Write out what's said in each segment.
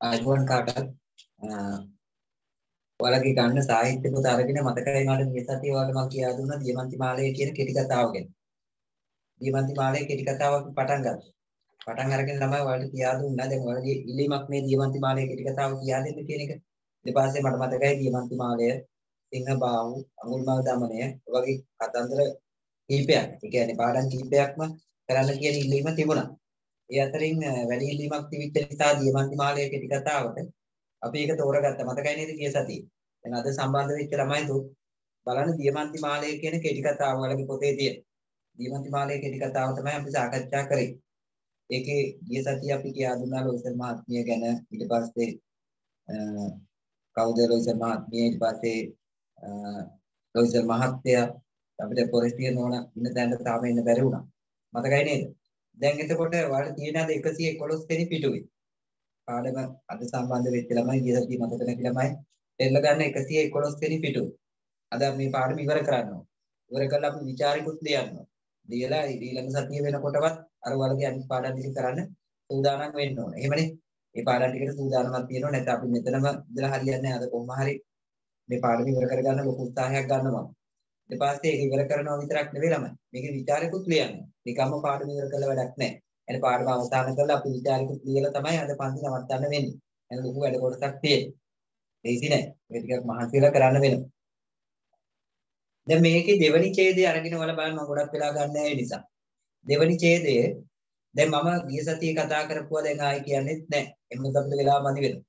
ආයුබෝවන් කාටත් ඔයාලගේ ගන්න සාහිත්‍ය පොත අරගෙන මතකයි මට මේ සතිය ඔයාලට මම කියා දුන්නා දියමන්ති මාලය කියන කෙටි කතාව ගැන. දියමන්ති මාලයේ කෙටි කතාවක් පටන් ගත්තා. පටන් අරගෙන තමයි ඔයාලට කියා දුන්නා දැන් ඔයාලගේ ඉල්ලීමක් මේ දියමන්ති මාලයේ කෙටි කතාව කියා දෙන්න කියන එක. ඊට පස්සේ මට මතකයි දියමන්ති මාලය, සිංහ බාහු, අඟුල්මාල් දමනය වගේ කතන්දර කීපයක්. ඒ කියන්නේ පාඩම් කීපයක්ම කරන්න කියන ඉල්ලීම තිබුණා. ඒ අතරින් වැඩි ඉල්ලීමක් තිබිච්ච නිසා දියමන්ති මාලයේ කෙටි කතාවට අපි ඒක තෝරගත්තා. මතකයි නේද ගිය සතියේ? දැන් අද සම්බන්ධ වෙච්ච ළමයි දුක් බලන්න දියමන්ති මාලය කියන කෙටි කතාව වලගේ පොතේ තියෙන. දියමන්ති මාලයේ කෙටි කතාව තමයි අපි සාකච්ඡා කරේ. ඒකේ ගිය සතියේ අපි කියා දුන්නා ලෝසර් මහත්මිය ගැන ඊට පස්සේ කවුද ලෝසර් මහත්මිය ඊට පස්සේ ලෝසර් මහත්තයා අපිට පොරිස්ටිය නෝන ඉන්න තැනට තාම ඉන්න බැරි වුණා. මතකයි නේද? දැන් එතකොට වල තියෙන අද 111 වෙනි පිටුවේ. පාඩම අද සම්බන්ධ වෙච්ච ළමයි ගිය සතියේ මතක නැති ළමයි දෙල්ල ගන්න 111 වෙනි පිටුව. අද මේ පාඩම ඉවර කරනවා. ඉවර කරලා අපි ਵਿਚාරිකුත් ලියනවා. ලියලා ඊළඟ සතිය වෙනකොටවත් අර වලගේ අනිත් පාඩම් ටික කරන්න සූදානම් වෙන්න ඕනේ. එහෙමනේ. මේ පාඩම් ටිකට සූදානම්ක් තියෙනවා නැත්නම් අපි මෙතනම ඉඳලා හරියන්නේ නැහැ. අද කොහොම හරි මේ පාඩම ඉවර කරගන්න ලොකු උත්සාහයක් ගන්නවා. ඊට පස්සේ ඒක ඉවර කරනවා විතරක් නෙවෙයි ළමයි. මේකේ ਵਿਚාරිකුත් ලියන්න. නිකම්ම පාඩම ඉවර කළා වැඩක් නැහැ. එන පාඩම අවසන් කරලා අපි විචාරිකුත් ලියලා තමයි අද පන්ති නවත්තන්න වෙන්නේ. එන ලොකු වැඩ කොටසක් තියෙන්නේ. ඒසි නෑ. මේක ටිකක් මහන්සිලා කරන්න වෙනවා. දැන් මේකේ දෙවනි ඡේදය අරගෙන වල බලන්න මම ගොඩක් වෙලා ගන්න නැහැ නිසා. දෙවනි ඡේදය දැන් මම ගිය සතියේ කතා කරපුවා දැන් ආයි කියන්නෙත් නැහැ. එමුත් අපිට වෙලා මදි වෙනවා.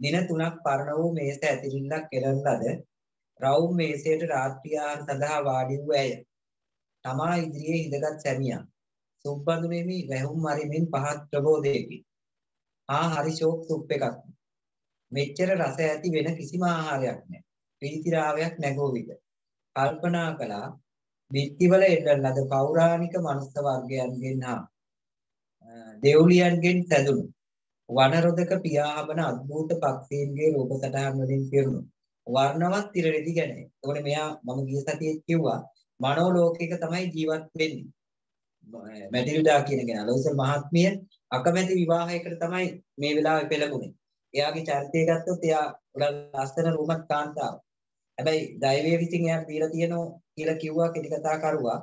දින තුනක් පරණ වූ මේස ඇතිරිල්ලක් කෙරන ලද රවුම් මේසයට රාත්‍රී ආහාර සඳහා වාඩි වූ ඇය. තමා ඉදිරියේ ඉඳගත් සැමියා සුබ්බඳුනේමි වැහුම් මරිමින් පහත් ප්‍රබෝධයකි. ආ හරි ෂෝක් සුප් එකක්. මෙච්චර රස ඇති වෙන කිසිම ආහාරයක් නැහැ. ප්‍රීතිරාවයක් නැගෝ විට. කල්පනා කළා බිත්තිවල එල්ලන ලද පෞරාණික මනුස්ස වර්ගයන්ගෙන් හා දෙව්ලියන්ගෙන් සැදුණු වනරොදක පියාඹන අద్භූත පක්ෂීන්ගේ රූප සටහන් වලින් පිරුණු වර්ණවත් තිරරෙදි ගැන. ඒකෝනේ මෙයා මම ගිය සතියේ කිව්වා මනෝ ලෝකයක තමයි ජීවත් වෙන්නේ. මැටිල්ඩා කියන කෙනා ලෝසර් මහත්මිය අකමැති විවාහයකට තමයි මේ වෙලාවේ පෙළඹුණේ. එයාගේ චරිතය ගත්තොත් එයා ගොඩක් ලස්සන රූමත් කාන්තාවක්. හැබැයි දෛවයේ විසින් එයාට දීලා තියෙනවා කියලා කිව්වා කෙටි කතා කරුවා.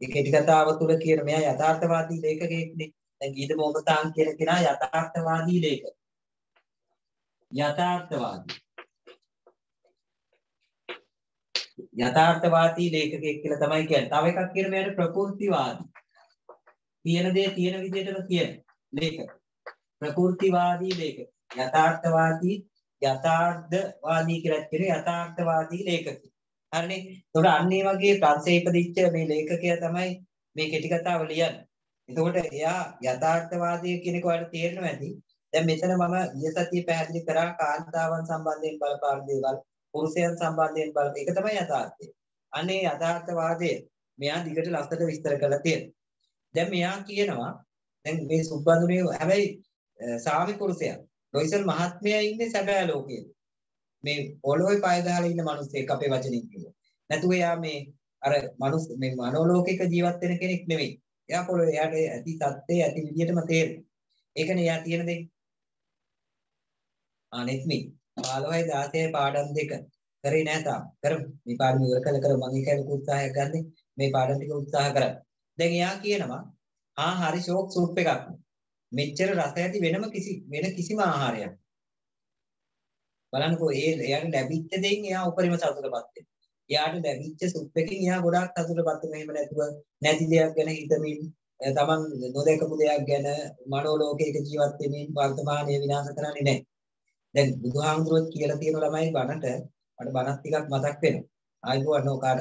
ඒ කෙටි කතාව තුළ කියන මෙයා යථාර්ථවාදී ලේඛකයෙක්නේ. දැන් ගීත මොහොතාන් කියන කෙනා යථාර්ථවාදී ලේඛක. යථාර්ථවාදී යථාර්ථවාදී ලේඛකයෙක් කියලා තමයි කියන්නේ. තව එකක් කියන මෙයාට ප්‍රකෘතිවාදී. තියෙන දේ තියෙන විදිහටම කියන ලේඛක. ප්‍රකෘතිවාදී ලේඛක. යථාර්ථවාදී යථාර්ථවාදී කියලා කියන යථාර්ථවාදී ලේඛක. හරිනේ. ඒතකොට අන්න ඒ වගේ ප්‍රත්‍යේපදිච්ච මේ ලේඛකයා තමයි මේ කෙටි කතාව ලියන්නේ. එතකොට එයා යථාර්ථවාදී කියන එක ඔයාලට තේරෙනවා ඇති. දැන් මෙතන මම ඊය සතියේ පැහැදිලි කරා කාන්තාවන් සම්බන්ධයෙන් බලපාන දේවල් පුරුෂයන් සම්බන්ධයෙන් බලන එක තමයි යථාර්ථය. අනේ යථාර්ථවාදය මෙයා දිගට ලස්සට විස්තර කරලා තියෙනවා. දැන් මෙයා කියනවා දැන් මේ සුබ්බඳුනේ හැබැයි සාමි පුරුෂයා ලොයිසල් මහත්මයා ඉන්නේ සැබෑ ලෝකයේ. මේ පොළොවේ පය ගහලා ඉන්න මිනිස්සෙක් අපේ වචනින් කිව්වා. නැතුව එයා මේ අර මනුස්ස මේ මනෝලෝකික ජීවත් වෙන කෙනෙක් නෙවෙයි. එයා පොළොවේ එයාට ඇති தත්ත්වය ඇති විදිහටම තේරෙනවා. ඒකනේ එයා තියෙන දේ. අනෙත් මේ 15යි 16යි පාඩම් දෙක කරේ නෑ තාම. කරමු. මේ පාඩම ඉවර කළ කර මම ඒකයි උත්සාහයක් ගන්නෙ. මේ පාඩම් ටික උත්සාහ කරා. දැන් එයා කියනවා ආ හරි ෂෝක් සූප් එකක්. මෙච්චර රස ඇති වෙනම කිසි වෙන කිසිම ආහාරයක්. බලන්නකෝ ඒ එයාට ලැබිච්ච දෙයින් එයා උපරිම සතුටපත් වෙනවා. එයාට ලැබිච්ච සුප් එකකින් එයා ගොඩාක් සතුටපත් වෙනවා. එහෙම නැතුව නැති දෙයක් ගැන හිතමින් තමන් නොදකපු දෙයක් ගැන මනෝලෝකයක ජීවත් වෙමින් වර්තමානයේ විනාශ කරන්නේ නැහැ. දැන් බුදුහාමුදුරුවෝ කියලා තියෙන ළමයි බණට මට බණක් ටිකක් මතක් වෙනවා. ආයිබෝවන් ඕකාඩ.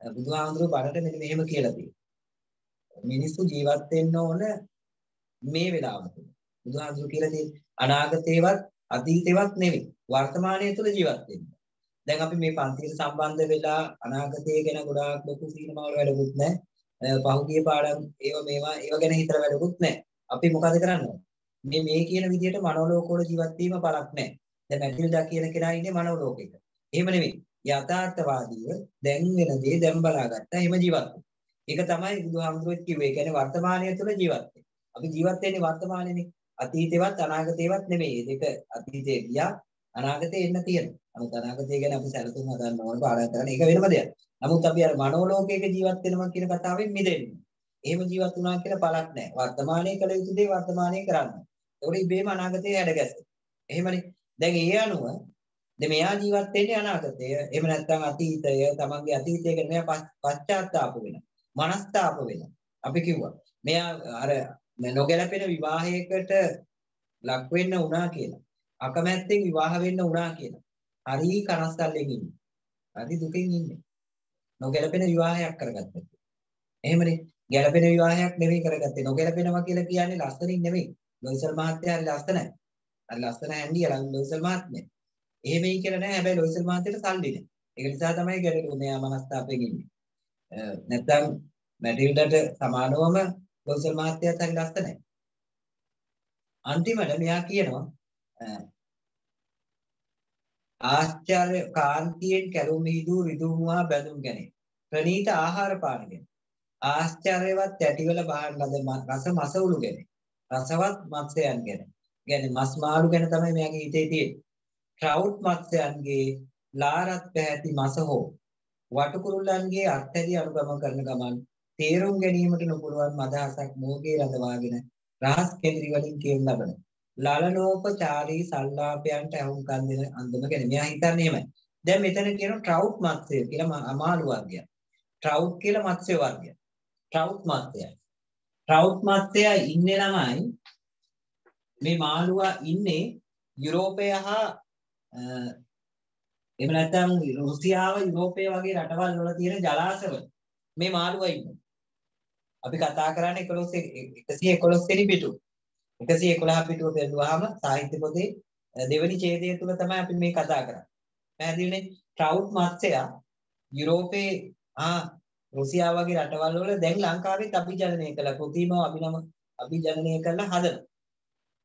බුදුහාමුදුරුවෝ බණට මෙන්න මෙහෙම කියලා තියෙනවා. මිනිස්සු ජීවත් වෙන්න ඕන මේ වෙලාවට. බුදුහාමුදුරුවෝ කියලා තියෙන අනාගතේවත් අතීතේවත් නෙවෙයි. වර්තමානයේ තුල ජීවත් වෙන්න. දැන් අපි මේ පන්තියට සම්බන්ධ වෙලා අනාගතය ගැන ගොඩාක් ලොකු සීනමාවල වැඩකුත් නැහැ. පහුගිය පාඩම් ඒව මේවා ඒව ගැන හිතලා වැඩකුත් නැහැ. අපි මොකද කරන්නේ? මේ මේ කියන විදිහට මනෝලෝකවල ජීවත් වීම බලක් නැහැ. දැන් මැටිල්ඩා කියන කෙනා ඉන්නේ මනෝලෝකයක. එහෙම නෙවෙයි. යථාර්ථවාදීව දැන් වෙන දේ දැන් බලාගත්තා. එහෙම ජීවත් ඒක තමයි බුදුහාමුදුරුවෝ කිව්වේ. ඒ කියන්නේ වර්තමානය තුළ ජීවත් අපි ජීවත් වෙන්නේ වර්තමානයේනේ. අතීතේවත් අනාගතේවත් නෙමෙයි. දෙක අතීතේ ගියා අනාගතේ එන්න තියෙනවා. නමුත් අනාගතය ගැන අපි සැලසුම් හදන්න ඕන පාඩම් කරන්න. ඒක වෙනම දෙයක්. නමුත් අපි අර මනෝලෝකයක ජීවත් වෙනවා කියන කතාවෙන් මිදෙන්න. එහෙම ජීවත් වුණා කියලා පළක් නැහැ. වර්තමානයේ කළ යුතු දේ වර්තමානයේ කරන්න. ඒකට ඉබේම අනාගතේ හැඩගැස්සේ. එහෙමනේ. දැන් ඒ අනුව දැන් මෙයා ජීවත් වෙන්නේ අනාගතය. එහෙම නැත්නම් අතීතය, තමන්ගේ අතීතය ගැන මෙයා පශ්චාත්තාප වෙනවා. මනස්තාප වෙනවා. අපි කිව්වා. මෙයා අර නොගැලපෙන විවාහයකට ලක් වෙන්න වුණා කියලා. අකමැත්තෙන් විවාහ වෙන්න වුණා කියලා. හරි කනස්සල්ලෙන් ඉන්නේ. හරි දුකෙන් ඉන්නේ. නොගැලපෙන විවාහයක් කරගත්තා. එහෙමනේ. ගැලපෙන විවාහයක් නෙවෙයි කරගත්තේ. නොගැලපෙනවා කියලා කියන්නේ ලස්සනින් නෙවෙයි. ලොයිසල් මහත්තයා හරි ලස්සනයි. හරි ලස්සන හැන්ඩිය ලොයිසල් මහත්මයා. එහෙමයි කියලා නෑ. හැබැයි ලොයිසල් මහත්තයාට සල්ලි නෑ. ඒක නිසා තමයි ගැටලුව මෙයා මනස්තාපයෙන් ඉන්නේ. නැත්තම් මැටිල්ඩට සමානවම ලොයිසල් මහත්තයාත් හරි ලස්සනයි. අන්තිමට මෙයා කියනවා ආශ්චර්ය කාන්තියෙන් කැලුම් මිහිදූ රිදුම්වා බැඳුම් ගැනේ. ප්‍රනීත ආහාර පාන ගැන. ආශ්චර්යවත් ඇටිවල බහන් ලද රස මසවුළු ගැන. රසවත් මත්ස්‍යයන් ගැන. ගැන මස් මාළු ගැන තමයි මෙයාගේ හිතේ තියෙන්නේ. ට්‍රවුට් මත්ස්‍යයන්ගේ ලාරත් පැහැති මස හෝ වටකුරුල්ලන්ගේ අත්හැරි අනුගම කරන ගමන් තේරුම් ගැනීමට නොපුළුවන් මදහසක් මෝගේ රඳවාගෙන රහස් කෙඳිරි වලින් කියනු ලබන ලලනෝපචාරී සල්ලාපයන්ට අහුම්කම් දෙන අන්දම ගැන මෙයා හිතන්නේ එහෙමයි. දැන් මෙතන කියන ට්‍රවුට් මත්ස්‍ය කියලා අමාළු වර්ගයක්. ට්‍රවුට් කියලා මත්ස්‍ය වර්ගයක්. ට්‍රවුට් මත්ස්‍යයි. ට්‍රවුට් මත්ස්‍යයා ඉන්නේ ළමයි මේ මාළුවා ඉන්නේ යුරෝපය හා එහෙම නැත්නම් රුසියාව යුරෝපය වගේ රටවල් වල තියෙන ජලාශවල මේ මාළුවා ඉන්නවා. අපි කතා කරන්නේ 11 111 වෙනි පිටු. 111 පිටුව බැලුවාම සාහිත්‍ය පොතේ දෙවෙනි ඡේදය තුල තමයි අපි මේ කතා කරන්නේ. පැහැදිලිනේ ට්‍රවුට් මත්ස්‍යයා යුරෝපේ ආ රුසියාව වගේ රටවල් වල දැන් ලංකාවෙත් අභිජනනය කළා. කෘතිමව අභිනව අභිජනනය කරලා හදනවා.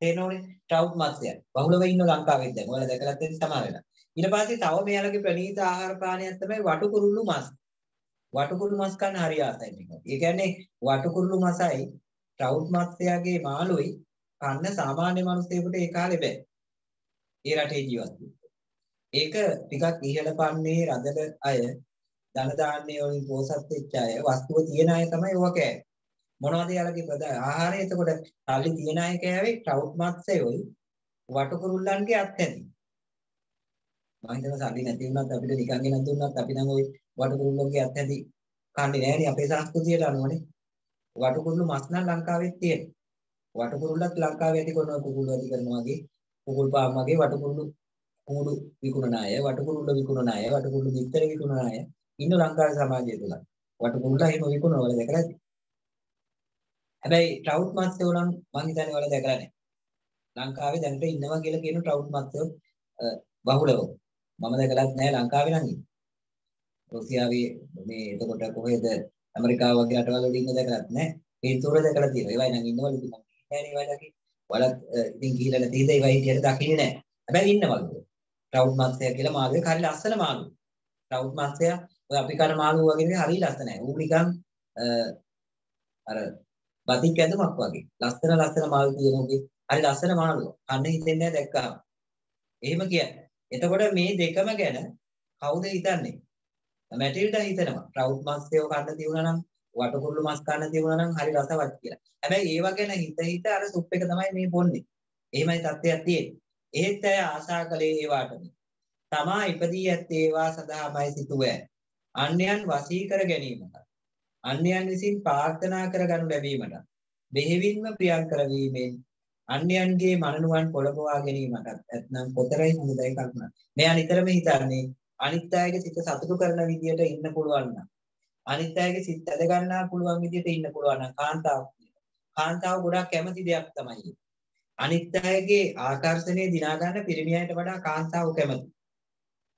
තේරෙනවනේ ට්‍රවුට් මත්ස්‍යයා. බහුලව ඉන්න ලංකාවෙත් දැන්. ඔයාලා දැකලා තියෙන සමහර වෙලා. ඊට පස්සේ තව මෙයාලගේ ප්‍රණීත ආහාර පානයක් තමයි වටුකුරුල්ලු මස්. වටුකුරුළු මස් කන්න හරි ආසයි ටික. ඒ කියන්නේ වටුකුරුළු මසයි ට්‍රවුට් මත්ස්‍යයාගේ මාළුයි කන්න සාමාන්‍ය මිනිස්සුෙකුට ඒ කාලේ බෑ. ඒ රටේ ජීවත් ඒක ටිකක් ඉහළ පන්නේ රදල අය ධන දාන්නේ වලින් පෝසත් වෙච්ච අය වස්තුව තියන අය තමයි ඕක කෑවේ. මොනවද යාලගේ ප්‍රධාන ආහාරය එතකොට සල්ලි තියන අය කෑවේ ට්‍රවුට් මත්ස්‍යයෝයි වටකුරුල්ලන්ගේ අත්හැටි. මම හිතනවා සල්ලි නැති වුණත් අපිට නිකන් ගෙනත් දුන්නත් අපි නම් ওই වටකුරුල්ලන්ගේ අත්හැටි කන්නේ නැහැනේ අපේ සංස්කෘතියට අනුවනේ. වටකුරුළු මස් නම් ලංකාවෙත් තියෙනවා. වටකුරුල්ලත් ලංකාවේ ඇති කරන කුකුළු ඇති කරනවා වගේ කුකුල් පාම් වගේ වටකුරුළු කූඩු විකුණන අය වටකුරුල්ල විකුණන අය වටකුරුළු බිත්තර විකුණන අය ඉන්න ලංකාවේ සමාජය තුල වටකුරුල්ල එහෙම විකුණනවල දැකලා ඇති හැබැයි ට්‍රවුට් මත්ස්‍යෝ නම් මං හිතන්නේ වල දැකලා නැහැ ලංකාවේ දැනට ඉන්නවා කියලා කියන ට්‍රවුට් මත්ස්‍යෝ බහුලව මම දැකලත් නැහැ ලංකාවේ නම් ඉන්නේ රුසියාවේ මේ එතකොට කොහෙද ඇමරිකාව වගේ රටවල් වල ඉන්න දැකලත් නැහැ පින්තූර දැකලා තියෙනවා ඒවයි නම් ඉන්නවලු නැහැ නේ වලකි. වලත් ඉතින් ගිහිල්ලා නැතිද ඒවා හිටියට දකින්නේ නැහැ. හැබැයි ඉන්නවලු. ට්‍රවුට් මත්ස්‍යය කියලා මාළුවෙක් හරි ලස්සන මාළුවෙක්. ට්‍රවුට් මත්ස්‍යය ඔය අපි කන මාළුව වගේ හරි ලස්සනයි. ඌ නිකන් අර බතික් ඇඳුමක් වගේ. ලස්සන ලස්සන මාළු තියෙනුගේ හරි ලස්සන මාළුව. කන්න හිතෙන්නේ නැහැ දැක්කම. එහෙම කියන්නේ. එතකොට මේ දෙකම ගැන කවුද හිතන්නේ? මැටිල්ඩා හිතනවා. ට්‍රවුට් මත්ස්‍යව කන්න තියුණා නම් වටකුරුළු මස් කන්න තියුණා නම් හරි රසවත් කියලා. හැබැයි ඒව ගැන හිත හිත අර සුප් එක තමයි මේ බොන්නේ. එහෙමයි තත්ත්වයක් තියෙන්නේ. ඒත් ඇය ආශා කළේ ඒවාටම. තමා ඉපදී ඇත්තේ ඒවා සඳහාමයි සිටුවේ. අන්‍යයන් වසී කර ගැනීමට. අන්‍යයන් විසින් ප්‍රාර්ථනා කරගනු ලැබීමට. බෙහෙවින්ම ප්‍රියං කරවීමෙන් අන්‍යයන්ගේ මනනුවන් පොළඹවා ගැනීමට ඇත්නම් කොතරයි හොඳයි කල්පනා. මෙයා නිතරම හිතන්නේ අනිත් අයගේ සිත සතුටු කරන විදියට ඉන්න පුළුවන් නම් අනිත් අයගේ සිත් ඇද ගන්නා පුළුවන් විදිහට ඉන්න පුළුවන් නම් කාන්තාවක් කාන්තාව ගොඩාක් කැමති දෙයක් තමයි. අනිත් අයගේ ආකර්ෂණය දිනා ගන්න පිරිමියන්ට වඩා කාන්තාව කැමති.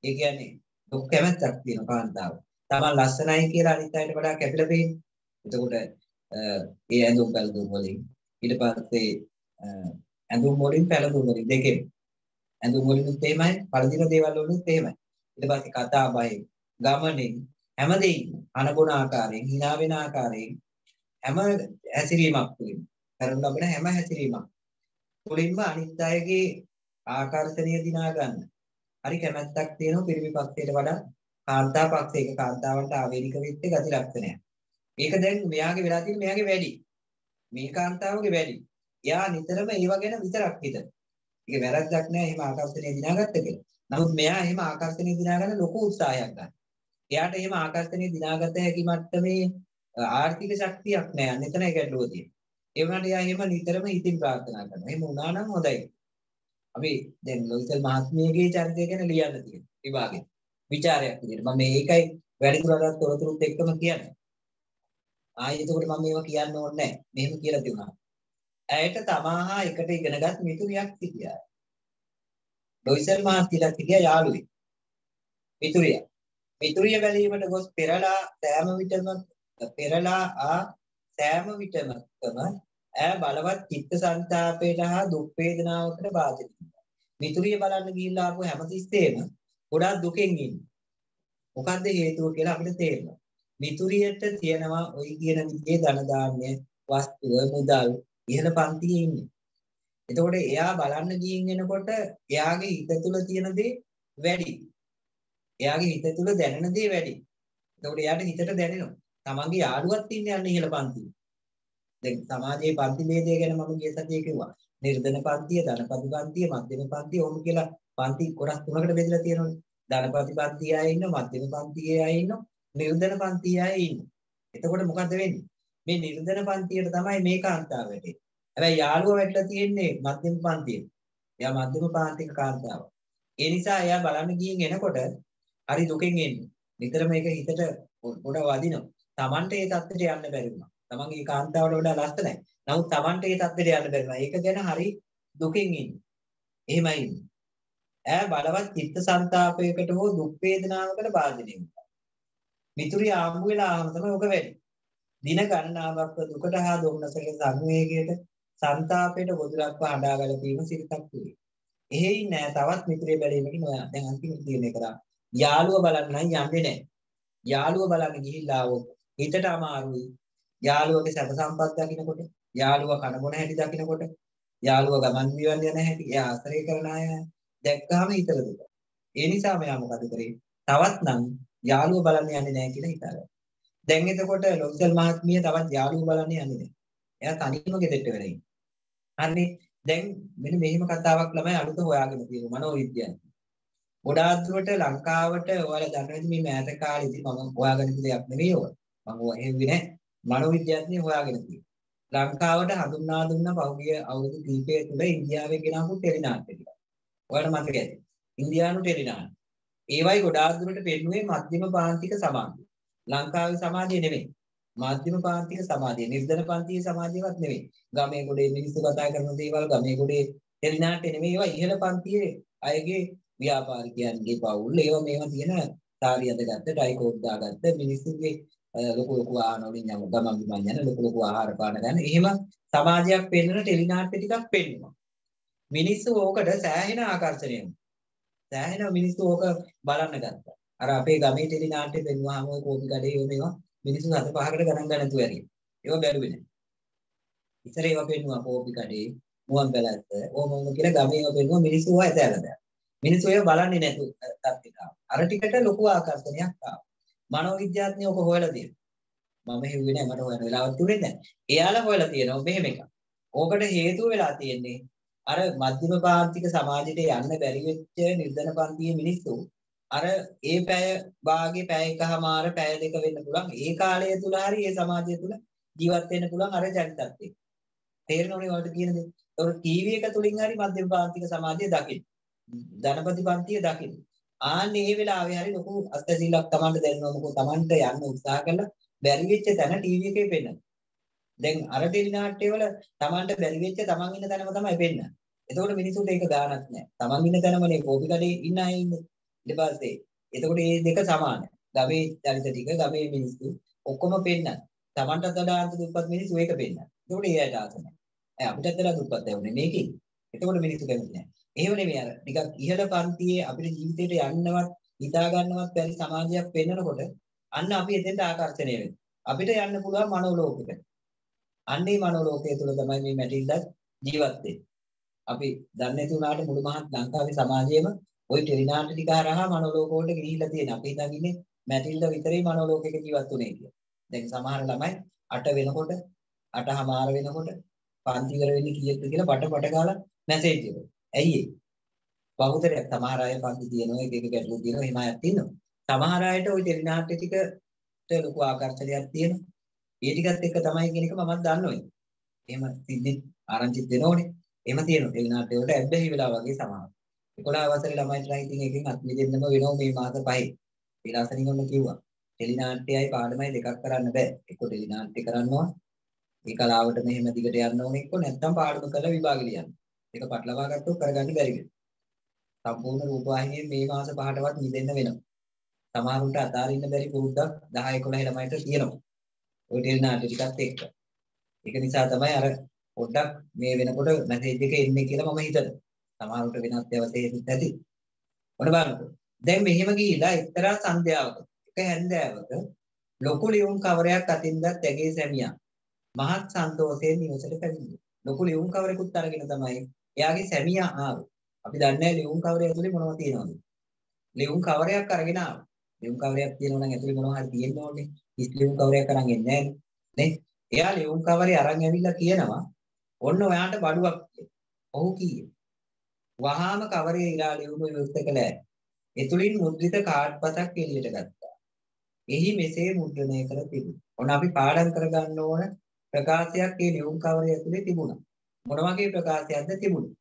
ඒ කියන්නේ දුක් කැමැත්තක් තියෙන කාන්තාව. තමන් ලස්සනයි කියලා අනිත් අයට වඩා කැපිලා පේන්නේ. එතකොට ඒ ඇඳුම් පැළඳුම් වලින් ඊට පස්සේ ඇඳුම් වලින් පැළඳුම් වලින් දෙකෙන් ඇඳුම් වලින් එහෙමයි පළදින දේවල් වලින් එහෙමයි. ඊට පස්සේ කතා බයි ගමනින් හැමදේම අනබුන ආකාරයෙන් hina වෙන ආකාරයෙන් හැම හැසිරීමක් තුළින් කරන ලබන හැම හැසිරීමක් තුලින්ම අනිත් අයගේ ආකර්ෂණීය දිනා ගන්න. හරි කැමැත්තක් තියෙනවා පිරිමි පක්ෂයට වඩා කාන්තා පක්ෂයක කාන්තාවන්ට ආවේනික වෙච්ච ගති ලක්ෂණයක්. මේක දැන් මෙයාගේ වෙලා තියෙන මෙයාගේ වැඩි. මේ කාන්තාවගේ වැඩි. එයා නිතරම ඒව ගැන විතරක් හිතන. ඒක වැරද්දක් නෑ එහෙම ආකර්ෂණය දිනාගත්ත කියලා. නමුත් මෙයා එහෙම ආකර්ෂණය දිනාගන්න ලොකු උත්සාහයක් ගන්න. එයාට එහෙම ආකර්ෂණය දිනාගත හැකි මට්ටමේ ආර්ථික ශක්තියක් නෑ. අනිතනයි ගැටලුව තියෙන්නේ. ඒ වුණාට එයා එහෙම නිතරම හිතින් ප්‍රාර්ථනා කරනවා. එහෙම වුණා නම් හොඳයි. අපි දැන් ලොයිසල් මහත්මියගේ චරිතය ගැන ලියන්න තියෙනවා විභාගෙ. ਵਿਚාරයක් විදිහට. මම මේකයි වැඩිදුරටත් තොරතුරුත් එක්කම කියන්නේ. ආයෙ එතකොට මම මේවා කියන්න ඕනේ නැහැ. මෙහෙම කියලා තියුණා. ඇයට තමාහා එකට ඉගෙනගත් මිතුරියක් සිටියා. ලොයිසල් මහත්මියලා සිටියා යාළුවෙක්. මිතුරිය. මිතුරිය බැලීමට ගොස් පෙරලා සෑම විටම පෙරලා ආ සෑම විටම ඈ බලවත් චිත්ත සංතාපයට හා දුක් වේදනාවකට බාධා වෙනවා. මිතුරිය බලන්න ගිහිල්ලා ආපු හැමතිස්සෙම ගොඩාක් දුකෙන් ඉන්නේ. මොකද්ද හේතුව කියලා අපිට තේරෙනවා. මිතුරියට තියෙනවා ওই කියන විදිහේ ධන දාන්නේ වස්තුව මුදල් ඉහළ පන්තියේ ඉන්නේ. එතකොට එයා බලන්න ගියින් එනකොට එයාගේ හිත තුළ තියෙන දේ වැඩි. එයාගේ හිත තුළ දැනෙන දේ වැඩි. එතකොට එයාට හිතට දැනෙනවා. තමන්ගේ යාළුවත් ඉන්නේ යන්නේ ඉහළ පන්තියේ. දැන් සමාජයේ පන්ති ભેදය ගැන මම ගිය සතියේ කිව්වා. නිර්ධන පන්තිය, ධනපති පන්තිය, මධ්‍යම පන්තිය ඕම කියලා පන්ති කොටස් තුනකට බෙදලා තියෙනවානේ. ධනපති පන්තිය අය ඉන්නවා, මධ්‍යම පන්තියේ අය ඉන්නවා, නිර්ධන පන්තියේ අය ඉන්නවා. එතකොට මොකද වෙන්නේ? මේ නිර්ධන පන්තියට තමයි මේ කාන්තාව වැටෙන්නේ. හැබැයි යාළුවා වැටලා තියෙන්නේ මධ්‍යම පන්තියේ. එයා මධ්‍යම පාන්තික කාන්තාව. ඒ නිසා එයා බලන්න ගිහින් එනකොට හරි දුකෙන් එන්නේ. නිතර මේක හිතට පොඩ වදිනවා. Tamante ඒ தත්තට යන්න බැරි වුණා. තමන්ගේ කාන්තාවට වඩා ලස්සනයි. නමුත් Tamante ඒ தත්තට යන්න බැරි වුණා. ඒක ගැන හරි දුකෙන් ඉන්නේ. එහෙමයි ඉන්නේ. ඈ බලවත් චිත්ත සංතාපයකට හෝ දුක් වේදනාවකට බාධනය වෙනවා. මිතුරිය ආම්බු වෙලා ආවම තමයි ඔක වෙන්නේ. දින ගණනාවක් දුකට හා දුම්නසක සංවේගයට සංතාපයට ගොදුරක්ව හඬා ගැලපීම සිරිතක් වේ. එහෙයි නෑ තවත් මිත්‍රය බැලීමකින් ඔයා දැන් අන්තිමට තීරණය කරා. යාළුව බලන්න යන්නේ නෑ. යාළුව බලන්න ගිහිල්ලා આવොත් හිතට අමාරුයි. යාළුවගේ සැප සම්පත් දකින්නකොට, යාළුව කන බොන හැටි දකින්නකොට, යාළුව ගමන් වියන් යන හැටි, එයා ආශ්‍රය කරන අය දැක්කහම හිතට දුක. ඒ නිසා මෙයා මොකද කරේ? තවත් නම් යාළුව බලන්න යන්නේ නැහැ කියලා හිතාගත්තා. දැන් එතකොට ලොක්සල් මහත්මිය තවත් යාළුව බලන්න යන්නේ නැහැ. එයා තනියම ගෙදරට වෙලා ඉන්නේ. හරිනේ. දැන් මෙන්න මෙහෙම කතාවක් ළමයි අලුත හොයාගෙන තියෙනවා මනෝවිද්‍යාව. ගොඩාක් දුරට ලංකාවට ඔයාලා දන්නවද මේ මෑත කාලේදී මම හොයාගෙන ඉන්න දෙයක් නෙවෙයි ඔය. මම හෙව්වේ නැහැ. මනෝවිද්‍යාඥයෝ හොයාගෙන තියෙනවා. ලංකාවට හඳුන්වා දුන්න පහුගිය අවුරුදු කිහිපය තුළ ඉන්දියාවේ ගෙනාවු ටෙලිනාට්‍ය ටික. ඔයාලට මතක ඇති. ඉන්දියානු ටෙලිනාට්‍ය. ඒවයි ගොඩාක් දුරට පෙන්නුවේ මධ්‍යම පාන්තික සමාජය. ලංකාවේ සමාජය නෙවෙයි. මධ්‍යම පාන්තික සමාජය. නිර්ධන පන්තියේ සමාජයවත් නෙවෙයි. ගමේ ගොඩේ මිනිස්සු කතා කරන දේවල් ගමේ ගොඩේ ටෙලිනාට්‍ය නෙවෙයි. ඒවා ඉහළ පන්තියේ අයගේ ව්‍යාපාරිකයන්ගේ පවුල් ඒවා මේවා තියෙන තාරි අදගත්ත ටයිකෝඩ් දාගත්ත මිනිස්සුගේ ලොකු ලොකු ආහන වලින් යම ගමන් බිමන් යන ලොකු ලොකු ආහාර පාන ගන්න. එහෙම සමාජයක් පෙන්වන ටෙලිනාට්‍ය ටිකක් පෙන්වනවා. මිනිස්සු ඕකට සෑහෙන ආකර්ෂණය වුණා. සෑහෙන මිනිස්සු ඕක බලන්න ගත්තා. අර අපේ ගමේ ටෙලිනාට්‍ය පෙන්වුවාම ඔය කෝපි කඩේ මේවා මිනිස්සු හත පහකට ගණන් ගන්න නැතුව ඇරියා. ඒවා බැලුවේ නැහැ. ඉතින් ඒවා පෙන්වුවා කෝපි කඩේ මුවන් පැලැත්ත ඕම ඕම කියලා ගමේ ඒවා පෙන්වුවා මිනිස්සු ඒවා ඇතැලා දැන්. මිනිස්සු ඒවා බලන්නේ නැතු තත්ත්වයට ආවා. අර ටිකට ලොකු ආකර්ෂණයක් ආවා. මනෝවිද්‍යාඥයෝ ඔක හොයලා තියෙනවා. මම හෙව්වේ නැහැ මට හොයන්න වෙලාවක් තුනේ නැහැ. එයාලා හොයලා තියෙනවා මෙහෙම එකක්. ඕකට හේතුව වෙලා තියෙන්නේ අර මධ්‍යම පාන්තික සමාජයට යන්න බැරි වෙච්ච නිර්ධන පන්තියේ මිනිස්සු අර ඒ පැය භාගේ පැය එකමාර පැය දෙක වෙන්න පුළුවන්. ඒ කාලය තුල හරි ඒ සමාජය තුල ජීවත් වෙන්න පුළුවන් අර ජනිතත් එක්ක. තේරෙනවනේ වලට කියන දේ. ඒතකොට ටීවී එක තුලින් හරි මධ්‍යම පාන්තික සමාජය දකින්න. ධනපති පන්තිය දකින්න. ආන්නේ මේ වෙලාවේ හරි ලොකු අස්තසීලක් Tamanට දැනෙනවා මොකද Tamanට යන්න උත්සාහ කළා බැරි වෙච්ච තැන ටීවී එකේ පෙන්නන. දැන් අර ටෙලි නාට්‍ය වල Tamanට බැරි වෙච්ච Taman ඉන්න තැනම තමයි පෙන්නන්නේ. එතකොට මිනිසුන්ට ඒක ගානක් නැහැ. Taman ඉන්න තැනමනේ කෝපි කඩේ ඉන්න අය ඉන්නේ. ඊට පස්සේ එතකොට මේ දෙක සමානයි. ගමේ චරිත ටික ගමේ මිනිස්සු ඔක්කොම පෙන්නන. Tamanට වඩා අන්ත දුප්පත් මිනිස්සු ඒක පෙන්නන. එතකොට ඒ අයට ආස නැහැ. ඇයි අපිටත් වඩා දුප්පත් ඇවුනේ මේකේ. එතකොට මිනිස්සු කැමති නැහැ. එහෙම නෙමෙයි අර ටිකක් ඉහළ පන්තියේ අපේ ජීවිතේට යන්නවත් හිතා ගන්නවත් බැරි සමාජයක් පෙන්නකොට අන්න අපි එතෙන්ට ආකර්ෂණය වෙනවා. අපිට යන්න පුළුවන් මනෝලෝකෙට. අන්නේ මනෝලෝකයේ තුල තමයි මේ මැටිල්ලත් ජීවත් වෙන්නේ. අපි දන්නේ නැති වුණාට මුළු මහත් ලංකාවේ සමාජයේම ওই ටෙලිනාට්‍ය ටික හරහා මනෝලෝක වලට ගිහිල්ලා තියෙන. අපි හිතන් ඉන්නේ මැටිල්ඩා විතරේ මනෝලෝකයක ජීවත් වුනේ කියලා. දැන් සමහර ළමයි 8 වෙනකොට 8:00මාර වෙනකොට පන්ති ඉවර වෙන්නේ කීයද කියලා පට පට ගාලා මැසේජ් එක. ඇයි ඒ? බහුතරයක් සමහර අය පන්ති තියෙනවා එක එක ගැටලු තියෙනවා එහෙම අයත් ඉන්නවා. සමහර අයට ওই ටෙලිනාට්‍ය ටිකට ලොකු ආකර්ෂණයක් තියෙනවා. ඒ ටිකත් එක්ක තමයි කියන එක මමත් දන්නවා. එහෙම සිද්ධි ආරංචිත් දෙනෝනේ. එහෙම තියෙනවා. ටෙලිනාට්‍ය වලට ඇබ්බැහි වෙලා වගේ සමහර. 11 වසරේ ළමයිට නම් ඉතින් එකකින් අත් මිදෙන්නම වෙනවා මේ මාස පහේ. විලාසනින් ඔන්න කිව්වා. ටෙලිනාට්‍යයයි පාඩමයි දෙකක් කරන්න බෑ. එක්ක ටෙලිනාට්‍ය කරනවා. ඒ කලාවට මෙහෙම දිගට යන්න ඕනේ එක්ක නැත්නම් පාඩම කරලා විභාගෙ ලියන්න. ඒක පටලවා ගත්තොත් කරගන්න බැරි වෙනවා. සම්පූර්ණ රූපවාහිනියෙන් මේ මාස පහටවත් මිදෙන්න වෙනවා. සමහරුන්ට අතාරින්න බැරි පුරුද්දක් 10 11 ළමයිට තියෙනවා. ඔය ටෙලිනාට්‍ය ටිකත් එක්ක. ඒක නිසා තමයි අර පොඩ්ඩක් මේ වෙනකොට මැසේජ් එක එන්නේ කියලා මම හිතනවා. සමහරවිට වෙනත් ඒවා තේරෙන්නේ නැති. ඔන්න බලන්නකෝ. දැන් මෙහෙම ගිහිලා එක්තරා සන්ධ්‍යාවක එක හැන්දෑවක ලොකු ලියුම් කවරයක් අතින්දත් ඇගේ සැමියා මහත් සන්තෝෂයෙන් නිවසට පැමිණියා. ලොකු ලියුම් කවරයකුත් අරගෙන තමයි එයාගේ සැමියා ආවේ. අපි දන්නේ නැහැ ලියුම් කවරය ඇතුලේ මොනවද තියෙනවද? ලියුම් කවරයක් අරගෙන ආවා. ලියුම් කවරයක් තියෙනවා නම් ඇතුලේ මොනවා හරි තියෙන්න ඕනේ. ඉස් ලියුම් කවරයක් අරන් එන්නේ නැහැ නේ. එයා ලියුම් කවරේ අරන් ඇවිල්ලා කියනවා ඔන්න ඔයාට බඩුවක් කියලා. ඔහු කීයේ. වහාම කවරේ ඉරා ලියුම විවෘත කළා. එතුලින් මුද්‍රිත කාඩ් පතක් එළියට ගත්තා. එහි මෙසේ මුද්‍රණය කර තිබුණා. ඔන්න අපි පාඩම් කරගන්න ඕන ප්‍රකාශයක් ඒ ලියුම් කවරය ඇතුලේ තිබුණා. මොන වගේ ප්‍රකාශයක්ද තිබුණේ?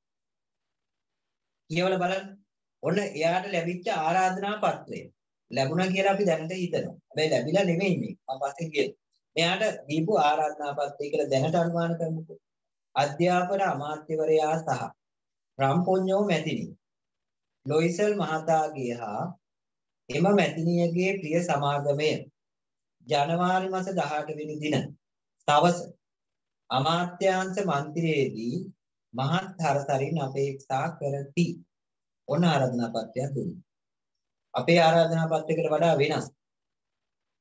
කියවලා බලන්න. ඔන්න එයාට ලැබිච්ච ආරාධනා පත්‍රය. ලැබුණා කියලා අපි දැනට හිතනවා. හැබැයි ලැබිලා නෙමෙයි මේ. මම පස්සේ කියනවා. මෙයාට දීපු ආරාධනා පත්‍රය කියලා දැනට අනුමාන කරමුකෝ. අධ්‍යාපන අමාත්‍යවරයා සහ රම්පොඤ්ඤෝ මැතිනි. ලොයිසල් මහතාගේ හා එම මැතිනියගේ ප්‍රිය සමාගමය ජනවාරි මාස 18 වෙනි දින සවස අමාත්‍යාංශ මන්ත්‍රියේදී මහත් හරතරින් අපේක්ෂා කරති. ඔන්න ආරාධනා පත්‍රයක් දුන්නා. අපේ ආරාධනා පත්‍රයකට වඩා වෙනස්.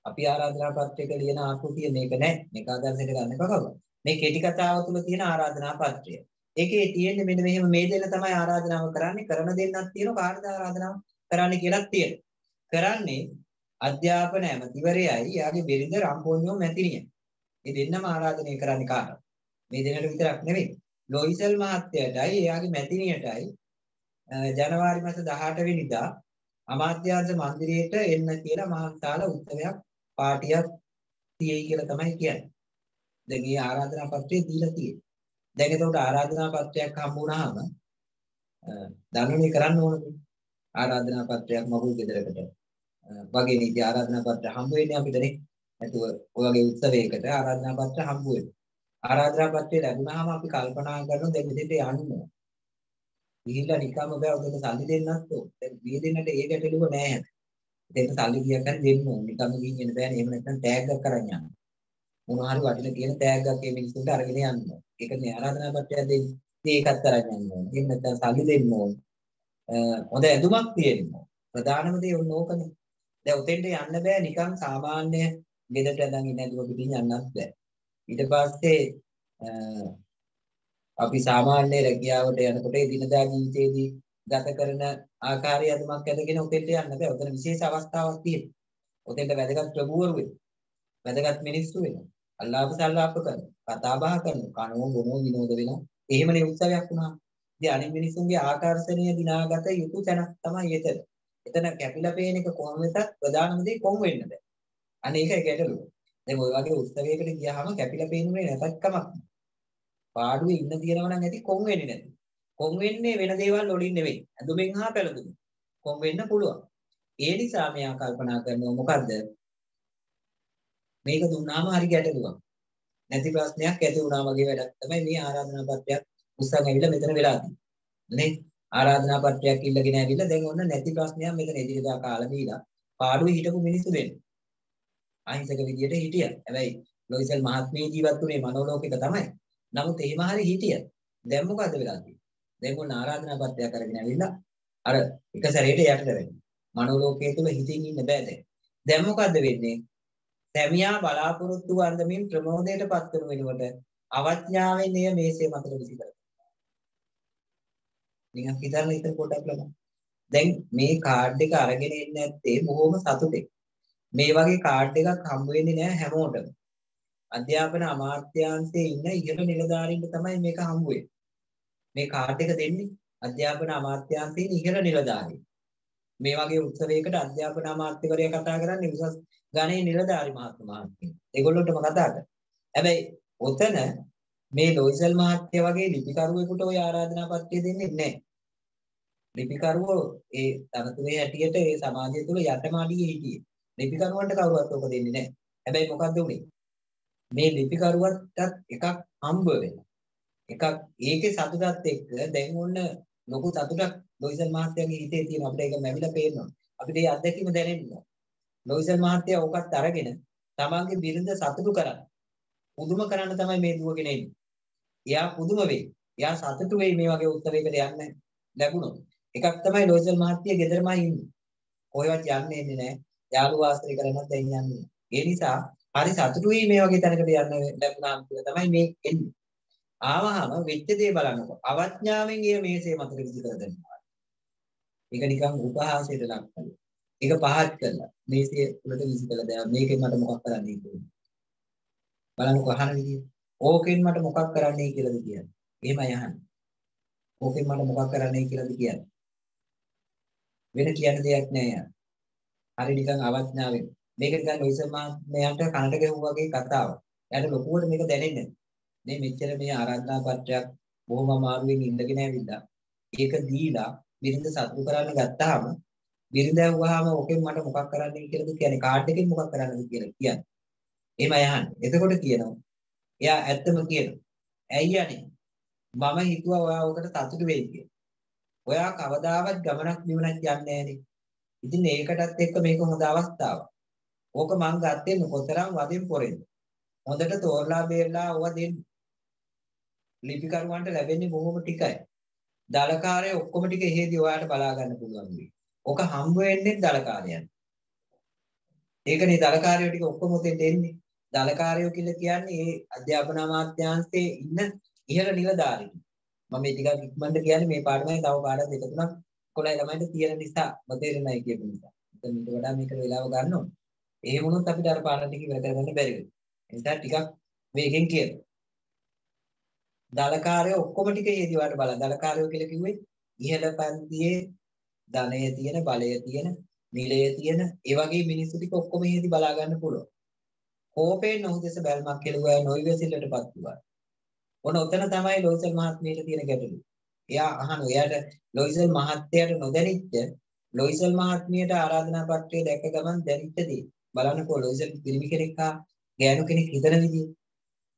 අපි ආරාධනා පත්‍රයක ලියන ආකෘතිය මේක නෑ. මේක ආදර්ශයට ගන්න කවද? මේ කෙටි කතාව තුළ තියෙන ආරාධනා පත්‍රය. ඒකේ තියෙන්නේ මෙන්න මෙහෙම මේ දෙන්න තමයි ආරාධනාව කරන්නේ. කරන දෙන්නක් තියෙනවා කාටද ආරාධනාව කරන්න කියලාත් තියෙනවා. කරන්නේ අධ්‍යාපන ඇමතිවරයයි යාගේ බිරිඳ රම්පෝනියෝ මැතිණිය. මේ දෙන්නම ආරාධනය කරන්නේ කාටද? මේ දෙන්නට විතරක් නෙවෙයි. ලොයිසල් මහත්තයටයි එයාගේ මැතිණියටයි ජනවාරි මාස 18 වෙනිදා අමාත්‍යාංශ මන්දිරයට එන්න කියලා මහත්තාල උත්සවයක් පාටියක් තියෙයි කියලා තමයි කියන්නේ. දැන් මේ ආරාධනා පත්‍රය දීලා තියෙන්නේ. දැන් එතකොට ආරාධනා පත්‍රයක් හම්බ වුණාම දන්නෝනේ කරන්න ඕනද? ආරාධනා පත්‍රයක් මගුල් ගෙදරකට වගේ නීති ආරාධනා පත්‍ර හම්බ වෙන්නේ අපිට නේ. නැතුව ඔය වගේ උත්සවයකට ආරාධනා පත්‍ර හම්බ වෙනවා. ආරාධනා පත්‍රය ලැබුණාම අපි කල්පනා කරනවා දැන් මෙතෙන්ට යන්න. ගිහිල්ලා නිකම්ම බෑ උදේට සල්ලි දෙන්නත් ඕන. දැන් මේ දෙන්නට ඒ ගැටලුව නෑ හැබැයි. දෙන්න සල්ලි ගියක් හරි දෙන්න ඕන. නිකම්ම ගිහින් එන්න බෑනේ. එහෙම නැත්නම් ටැග් එකක් කරන් යන්න. මොනවා හරි වටින තියෙන ටැග් එකක් මේ මිනිස්සුන්ට අරගෙන යන්න. ඒක නේ ආරාධනා පත්‍රයක් දෙන්නේ. ඉතින් ඒකත් අරන් යන්න ඕන. එහෙම නැත්නම් සල්ලි දෙන්න ඕන. හොඳ ඇඳුමක් තියෙන්න ඕන. ප්‍රධානම දේ ඔන්න ඕකනේ. දැන් උතෙන්ට යන්න බෑ නිකන් සාමාන්‍ය ගෙදරට ඇඳන් ඉන්න ඇඳුම පිටින් යන්නත් බෑ. ඊට පස්සේ අපි සාමාන්‍ය රැකියාවට යනකොට එදිනදා ජීවිතයේදී ගත කරන ආකාරය අදුමක් ඇදගෙන උතෙන්ට යන්න බෑ. උතන විශේෂ අවස්ථාවක් තියෙනවා. උතෙන්ට වැදගත් ප්‍රභූවරු වෙනවා. වැදගත් මිනිස්සු වෙනවා. අල්ලාප සල්ලාප කරනවා. කතා බහ කරනවා. කනෝ බොනෝ විනෝද වෙනවා. එහෙමනේ උත්සවයක් වුණා. ඉතින් අනිත් මිනිස්සුන්ගේ ආකර්ෂණීය දිනාගත යුතු තැනක් තමයි එතන. එතන කැපිලා පේන එක කොහොම වෙතත් ප්‍රධානම දේ කොම් වෙන්න බෑ. අනේ ඒකයි ගැටලුව. දැන් ওই වගේ උත්සවයකට ගියාම කැපිලා පේන්නේ නැතත් කමක් නෑ. පාඩුවේ ඉන්න තියනවා නම් ඇති කොම් වෙන්නේ නැති. කොම් වෙන්නේ වෙන දේවල් වලින් නෙවෙයි. ඇඳුමෙන් හා පෙළඳුමින්. කොම් වෙන්න පුළුවන්. ඒ නිසා මෙයා කල්පනා කරනවා මොකද්ද? මේක දුන්නාම හරි ගැටලුවක්. නැති ප්‍රශ්නයක් ඇති වුණා වගේ වැඩක් තමයි මේ ආරාධනා පත්‍රයක් උස්සන් ඇවිල්ලා මෙතන වෙලා තියෙන්නේ. නේ? ආරාධනා පත්‍රයක් ඉල්ලගෙන ඇවිල්ලා දැන් ඔන්න නැති ප්‍රශ්නයක් මෙතන එදිරිදා කාලා දීලා පාඩුවේ හිටපු මිනිස්සු දෙන්නේ. අහිංසක විදියට හිටියා. හැබැයි ලොයිසල් මහත්මිය ජීවත් වුණේ මනෝලෝකයක තමයි. නමුත් එහෙම හරි හිටියා. දැන් මොකද වෙලා තියෙන්නේ? දැන් ඔන්න ආරාධනා පත්‍රයක් අරගෙන ඇවිල්ලා අර එක සැරේට යටට වෙන්නේ. මනෝලෝකයේ තුල හිතින් ඉන්න බෑ දැන්. දැන් මොකද්ද වෙන්නේ? සැමියා බලාපොරොත්තු වන්දමින් ප්‍රමෝදයට පත් කරන වෙනකොට අවඥාවෙන් එය මේසේ මතට විසි කරනවා. නිකන් හිතන්න ඉතින් පොඩ්ඩක් ලබන්න. දැන් මේ කාඩ් එක අරගෙන ඉන්නේ නැත්තේ බොහොම සතුටෙන්. මේ වගේ කාඩ් එකක් හම්බ වෙන්නේ නැහැ හැමෝටම. අධ්‍යාපන අමාත්‍යාංශයේ ඉන්න ඉහළ නිලධාරීන්ට තමයි මේක හම්බ වෙන්නේ. මේ කාඩ් එක දෙන්නේ අධ්‍යාපන අමාත්‍යාංශයේ ඉහළ නිලධාරීන්. මේ වගේ උත්සවයකට අධ්‍යාපන අමාත්‍යවරයා කතා කරන්නේ උසස් ගණේ නිලධාරි මහත්මයා. ඒගොල්ලොන්ටම කතා කරන්නේ. හැබැයි ඔතන මේ ලොයිසල් මහත්තයා වගේ ලිපිකරුවෙකුට ওই ආරාධනා පත්‍රය දෙන්නේ නැහැ. ලිපිකරුවෝ ඒ තනතුරේ හැටියට ඒ සමාජය තුළ යටමාඩියේ හිටියේ. ලිපිකරුවන්ට කවුරුවත් ඔක දෙන්නේ නැහැ. හැබැයි මොකද්ද උනේ? මේ ලිපිකරුවන්ටත් එකක් හම්බ වෙනවා. එකක් ඒකේ සතුටත් එක්ක දැන් ඔන්න ලොකු සතුටක් ලොයිසල් මහත්තයාගේ හිතේ තියෙන අපිට ඒක ලැබිලා පේනවා. අපිට ඒ අත්දැකීම දැනෙනවා. ලොයිසල් මහත්තයා ඕකත් අරගෙන තමන්ගේ බිරිඳ සතුටු කරන්න. පුදුම කරන්න තමයි මේ දුවගෙන එන්නේ. එයා පුදුම වෙයි. එයා සතුටු වෙයි මේ වගේ උත්තරයකට යන්න ලැබුණොත්. එකක් තමයි ලොයිසල් මහත්තයා ගෙදරමයි ඉන්නේ. කොහෙවත් යන්නේ නැහැ. යාළුවා ආශ්‍රය කරනත් දැන් යන්නේ. ඒ නිසා හරි සතුටුයි මේ වගේ තැනකට යන්න ලැබුණාම කියලා තමයි මේ එන්නේ. ආවහම වෙච්ච දේ බලන්නකො. අවඥාවෙන් ඒ මේසේ මතක විසි කර දෙනවා. ඒක නිකන් උපහාසයට ලක් කරලා. ඒක පහත් කරලා මේසේ උඩට විසි කළා දැන් මේකෙන් මට මොකක් කරන්නයි කියන්නේ. බලන්නකො අහන විදිය. ඕකෙන් මට මොකක් කරන්නයි කියලාද කියන්නේ. එහෙමයි අහන්නේ. ඕකෙන් මට මොකක් කරන්නයි කියලාද කියන්නේ. වෙන කියන්න දෙයක් නෑ යා. හරි නිකන් අවඥාවෙන්. මේක නිකන් ලොයිසර් මහත්මයාට කනට ගැහුවා වගේ කතාවක්. එයාට ලොකුවට මේක දැනෙන්නේ මේ මෙච්චර මේ ආරාධනා පත්‍රයක් බොහොම අමාරුවෙන් ඉඳගෙන ඇවිල්ලා ඒක දීලා බිරිඳ සතුටු කරන්න ගත්තාම බිරිඳ ඇහුවාම ඔකෙන් මට මොකක් කරන්නද කියලාද කියන්නේ කාඩ් එකෙන් මොකක් කරන්නද කියලා කියන්නේ. එහෙම අහන්නේ. එතකොට කියනවා. එයා ඇත්තම කියනවා. ඇයි යන්නේ? මම හිතුවා ඔයා ඔකට සතුටු වෙයි කියලා. ඔයා කවදාවත් ගමනක් නිවනක් යන්නේ නැහනේ. ඉතින් ඒකටත් එක්ක මේක හොඳ අවස්ථාවක්. ඕක මං ගත්තේ කොතරම් වදින් පොරෙන්ද. හොඳට තෝරලා බේරලා ඕවා දෙන්න. ලිපිකරුවන්ට ලැබෙන්නේ බොහොම ටිකයි. දලකාරය ඔක්කොම ටික එහෙදී ඔයාලට බලා ගන්න පුළුවන් වෙයි. ඔක හම්බ වෙන්නේ දලකාරයන්. ඒකනේ දලකාරයෝ ටික ඔක්කොම උතෙන් දෙන්නේ. දලකාරයෝ කියලා කියන්නේ ඒ අධ්‍යාපන අමාත්‍යාංශයේ ඉන්න ඉහළ නිලධාරීන්. මම මේ ටිකක් ඉක්මනට කියන්නේ මේ පාඩමේ තව පාඩම් දෙක තුනක් කොළයි ළමයින්ට තියෙන නිසා මතේරෙන්නයි කියපු නිසා. එතන ඊට වඩා මේකට වෙලාව ගන්න ඕනේ. එහෙම වුණොත් අපිට අර පාඩම් ටික ඉවර කරගන්න බැරි වෙනවා. ඒ නිසා ටිකක් මේකෙන් කියනවා. දලකාරයෝ ඔක්කොම ටික හේදී වාට බලන්න. දලකාරයෝ කියලා කිව්වේ ඉහළ පන්තියේ ධනය තියෙන, බලය තියෙන, නිලය තියෙන, ඒ වගේ මිනිස්සු ටික ඔක්කොම හේදී බලා ගන්න පුළුවන්. කෝපයෙන් ඔහු දෙස බැල්මක් කෙළුවා නොයිවසිල්ලටපත් වුණා. ඔන්න ඔතන තමයි ලෝසල් මහත්මියට තියෙන ගැටලුව. එයා අහන එයාට ලොයිසල් මහත්තයාට නොදැනිච්ච ලොයිසල් මහත්මියට ආරාධනා පත්‍රය දැක්ක ගමන් දැනිච්ච දේ බලන්නකෝ ලොයිසල් පිරිමි කෙනෙක් හා ගෑනු කෙනෙක් හිතන විදිය.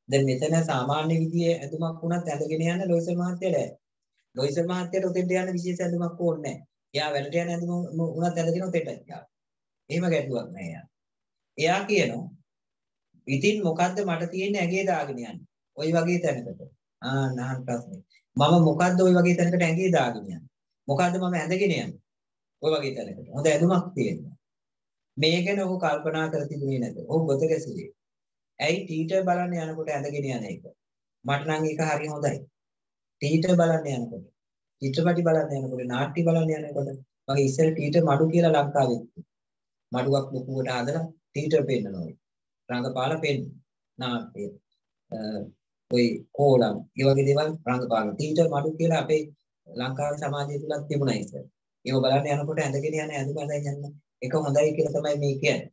දැන් මෙතන සාමාන්‍ය විදියේ ඇඳුමක් වුණත් ඇඳගෙන යන්න ලොයිසල් මහත්තයාට බෑ. ලොයිසල් මහත්තයාට උතෙන්ට යන්න විශේෂ ඇඳුමක් ඕනේ නැහැ. එයා වැඩට යන ඇඳුම වුණත් ඇඳගෙන උතෙන්ට යනවා. එහෙම ගැටලුවක් නැහැ එයා. එයා කියනවා ඉතින් මොකද්ද මට තියෙන්නේ ඇගේ දාගෙන යන්න. ওই වගේ තැනකට. ආ නහන් ප්‍රශ්නේ. මම මොකද්ද ওই වගේ තැනකට ඇඟේ දාගෙන යන්නේ? මොකද්ද මම ඇඳගෙන යන්නේ? ওই වගේ තැනකට. හොඳ ඇඳුමක් තියෙනවා. මේ ගැන ඔහු කල්පනා කර තිබුණේ නැත. ඔහු ගොත ගැසුවේ. ඇයි ටීචර් බලන්න යනකොට ඇඳගෙන යන එක? මට නම් ඒක හරි හොඳයි. ටීචර් බලන්න යනකොට, චිත්‍රපටි බලන්න යනකොට, නාට්‍ය බලන්න යනකොට මගේ ඉස්සර ටීචර් මඩු කියලා ලංකාවේ මඩුවක් ලොකුවට හදලා ටීචර් පෙන්නනවා. රංගපාල පෙන්න නාට්‍ය. ඔය කෝලම් ඒ වගේ දේවල් රංගපාන ටීචර් මඩු කියලා අපේ ලංකාවේ සමාජය තුලත් තිබුණා ඉතින්. ඒක බලන්න යනකොට ඇඳගෙන යන ඇඳුම ඇඳන් යන්න එක හොඳයි කියලා තමයි මේ කියන්නේ.